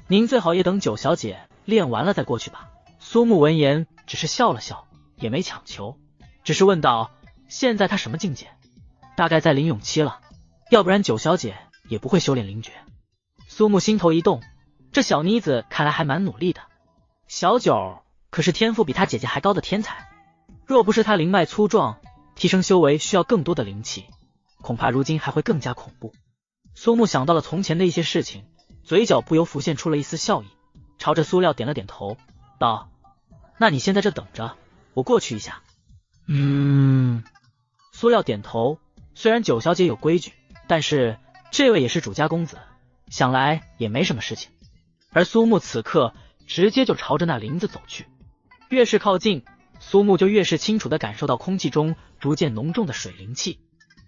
您最好也等九小姐练完了再过去吧。苏木闻言只是笑了笑，也没强求，只是问道：现在她什么境界？大概在灵勇期了。要不然九小姐也不会修炼灵诀。苏木心头一动，这小妮子看来还蛮努力的。小九可是天赋比她姐姐还高的天才，若不是她灵脉粗壮，提升修为需要更多的灵气，恐怕如今还会更加恐怖。苏木想到了从前的一些事情，嘴角不由浮现出了一丝笑意，朝着苏料点了点头，道：“那你先在这等着，我过去一下。”嗯，苏料点头。虽然九小姐有规矩。但是这位也是主家公子，想来也没什么事情。而苏木此刻直接就朝着那林子走去，越是靠近，苏木就越是清楚的感受到空气中逐渐浓重的水灵气。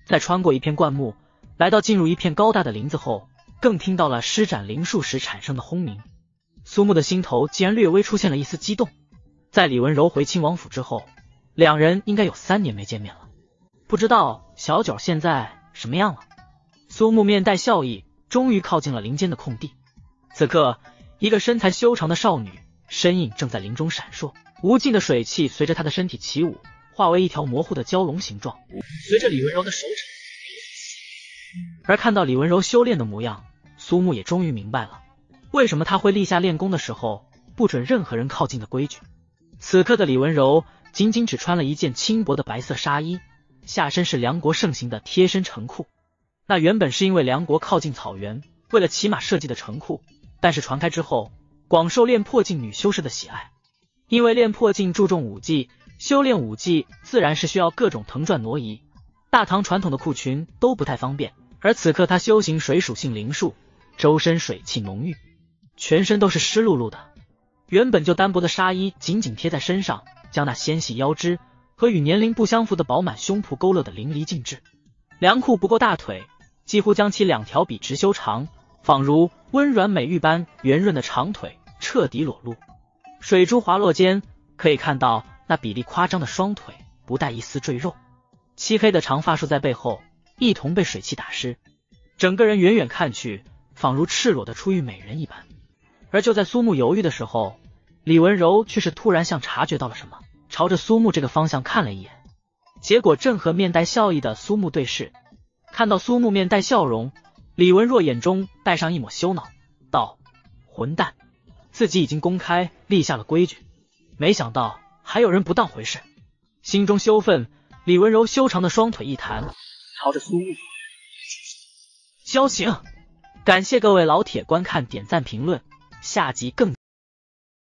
在穿过一片灌木，来到进入一片高大的林子后，更听到了施展灵术时产生的轰鸣。苏木的心头竟然略微出现了一丝激动。在李文柔回亲王府之后，两人应该有三年没见面了，不知道小九现在什么样了。苏木面带笑意，终于靠近了林间的空地。此刻，一个身材修长的少女身影正在林中闪烁，无尽的水汽随着她的身体起舞，化为一条模糊的蛟龙形状。随着李文柔的手指，而看到李文柔修炼的模样，苏木也终于明白了，为什么他会立下练功的时候不准任何人靠近的规矩。此刻的李文柔仅仅只穿了一件轻薄的白色纱衣，下身是梁国盛行的贴身长裤。那原本是因为梁国靠近草原，为了骑马设计的长裤，但是传开之后，广受练破境女修士的喜爱。因为练破境注重武技，修炼武技自然是需要各种腾转挪移。大唐传统的裤裙都不太方便，而此刻他修行水属性灵术，周身水气浓郁，全身都是湿漉漉的。原本就单薄的纱衣紧紧贴在身上，将那纤细腰肢和与年龄不相符的饱满胸脯勾勒得淋漓尽致。凉裤不够大腿，几乎将其两条笔直修长，仿如温软美玉般圆润的长腿彻底裸露。水珠滑落间，可以看到那比例夸张的双腿不带一丝赘肉。漆黑的长发束在背后一同被水汽打湿，整个人远远看去，仿如赤裸的出浴美人一般。而就在苏木犹豫的时候，李文柔却是突然像察觉到了什么，朝着苏木这个方向看了一眼，结果正和面带笑意的苏木对视。看到苏木面带笑容，李文若眼中带上一抹羞恼，道：“混蛋，自己已经公开立下了规矩，没想到还有人不当回事。”心中羞愤，李文柔修长的双腿一弹，朝着苏木交行。感谢各位老铁观看、点赞、评论。下集更。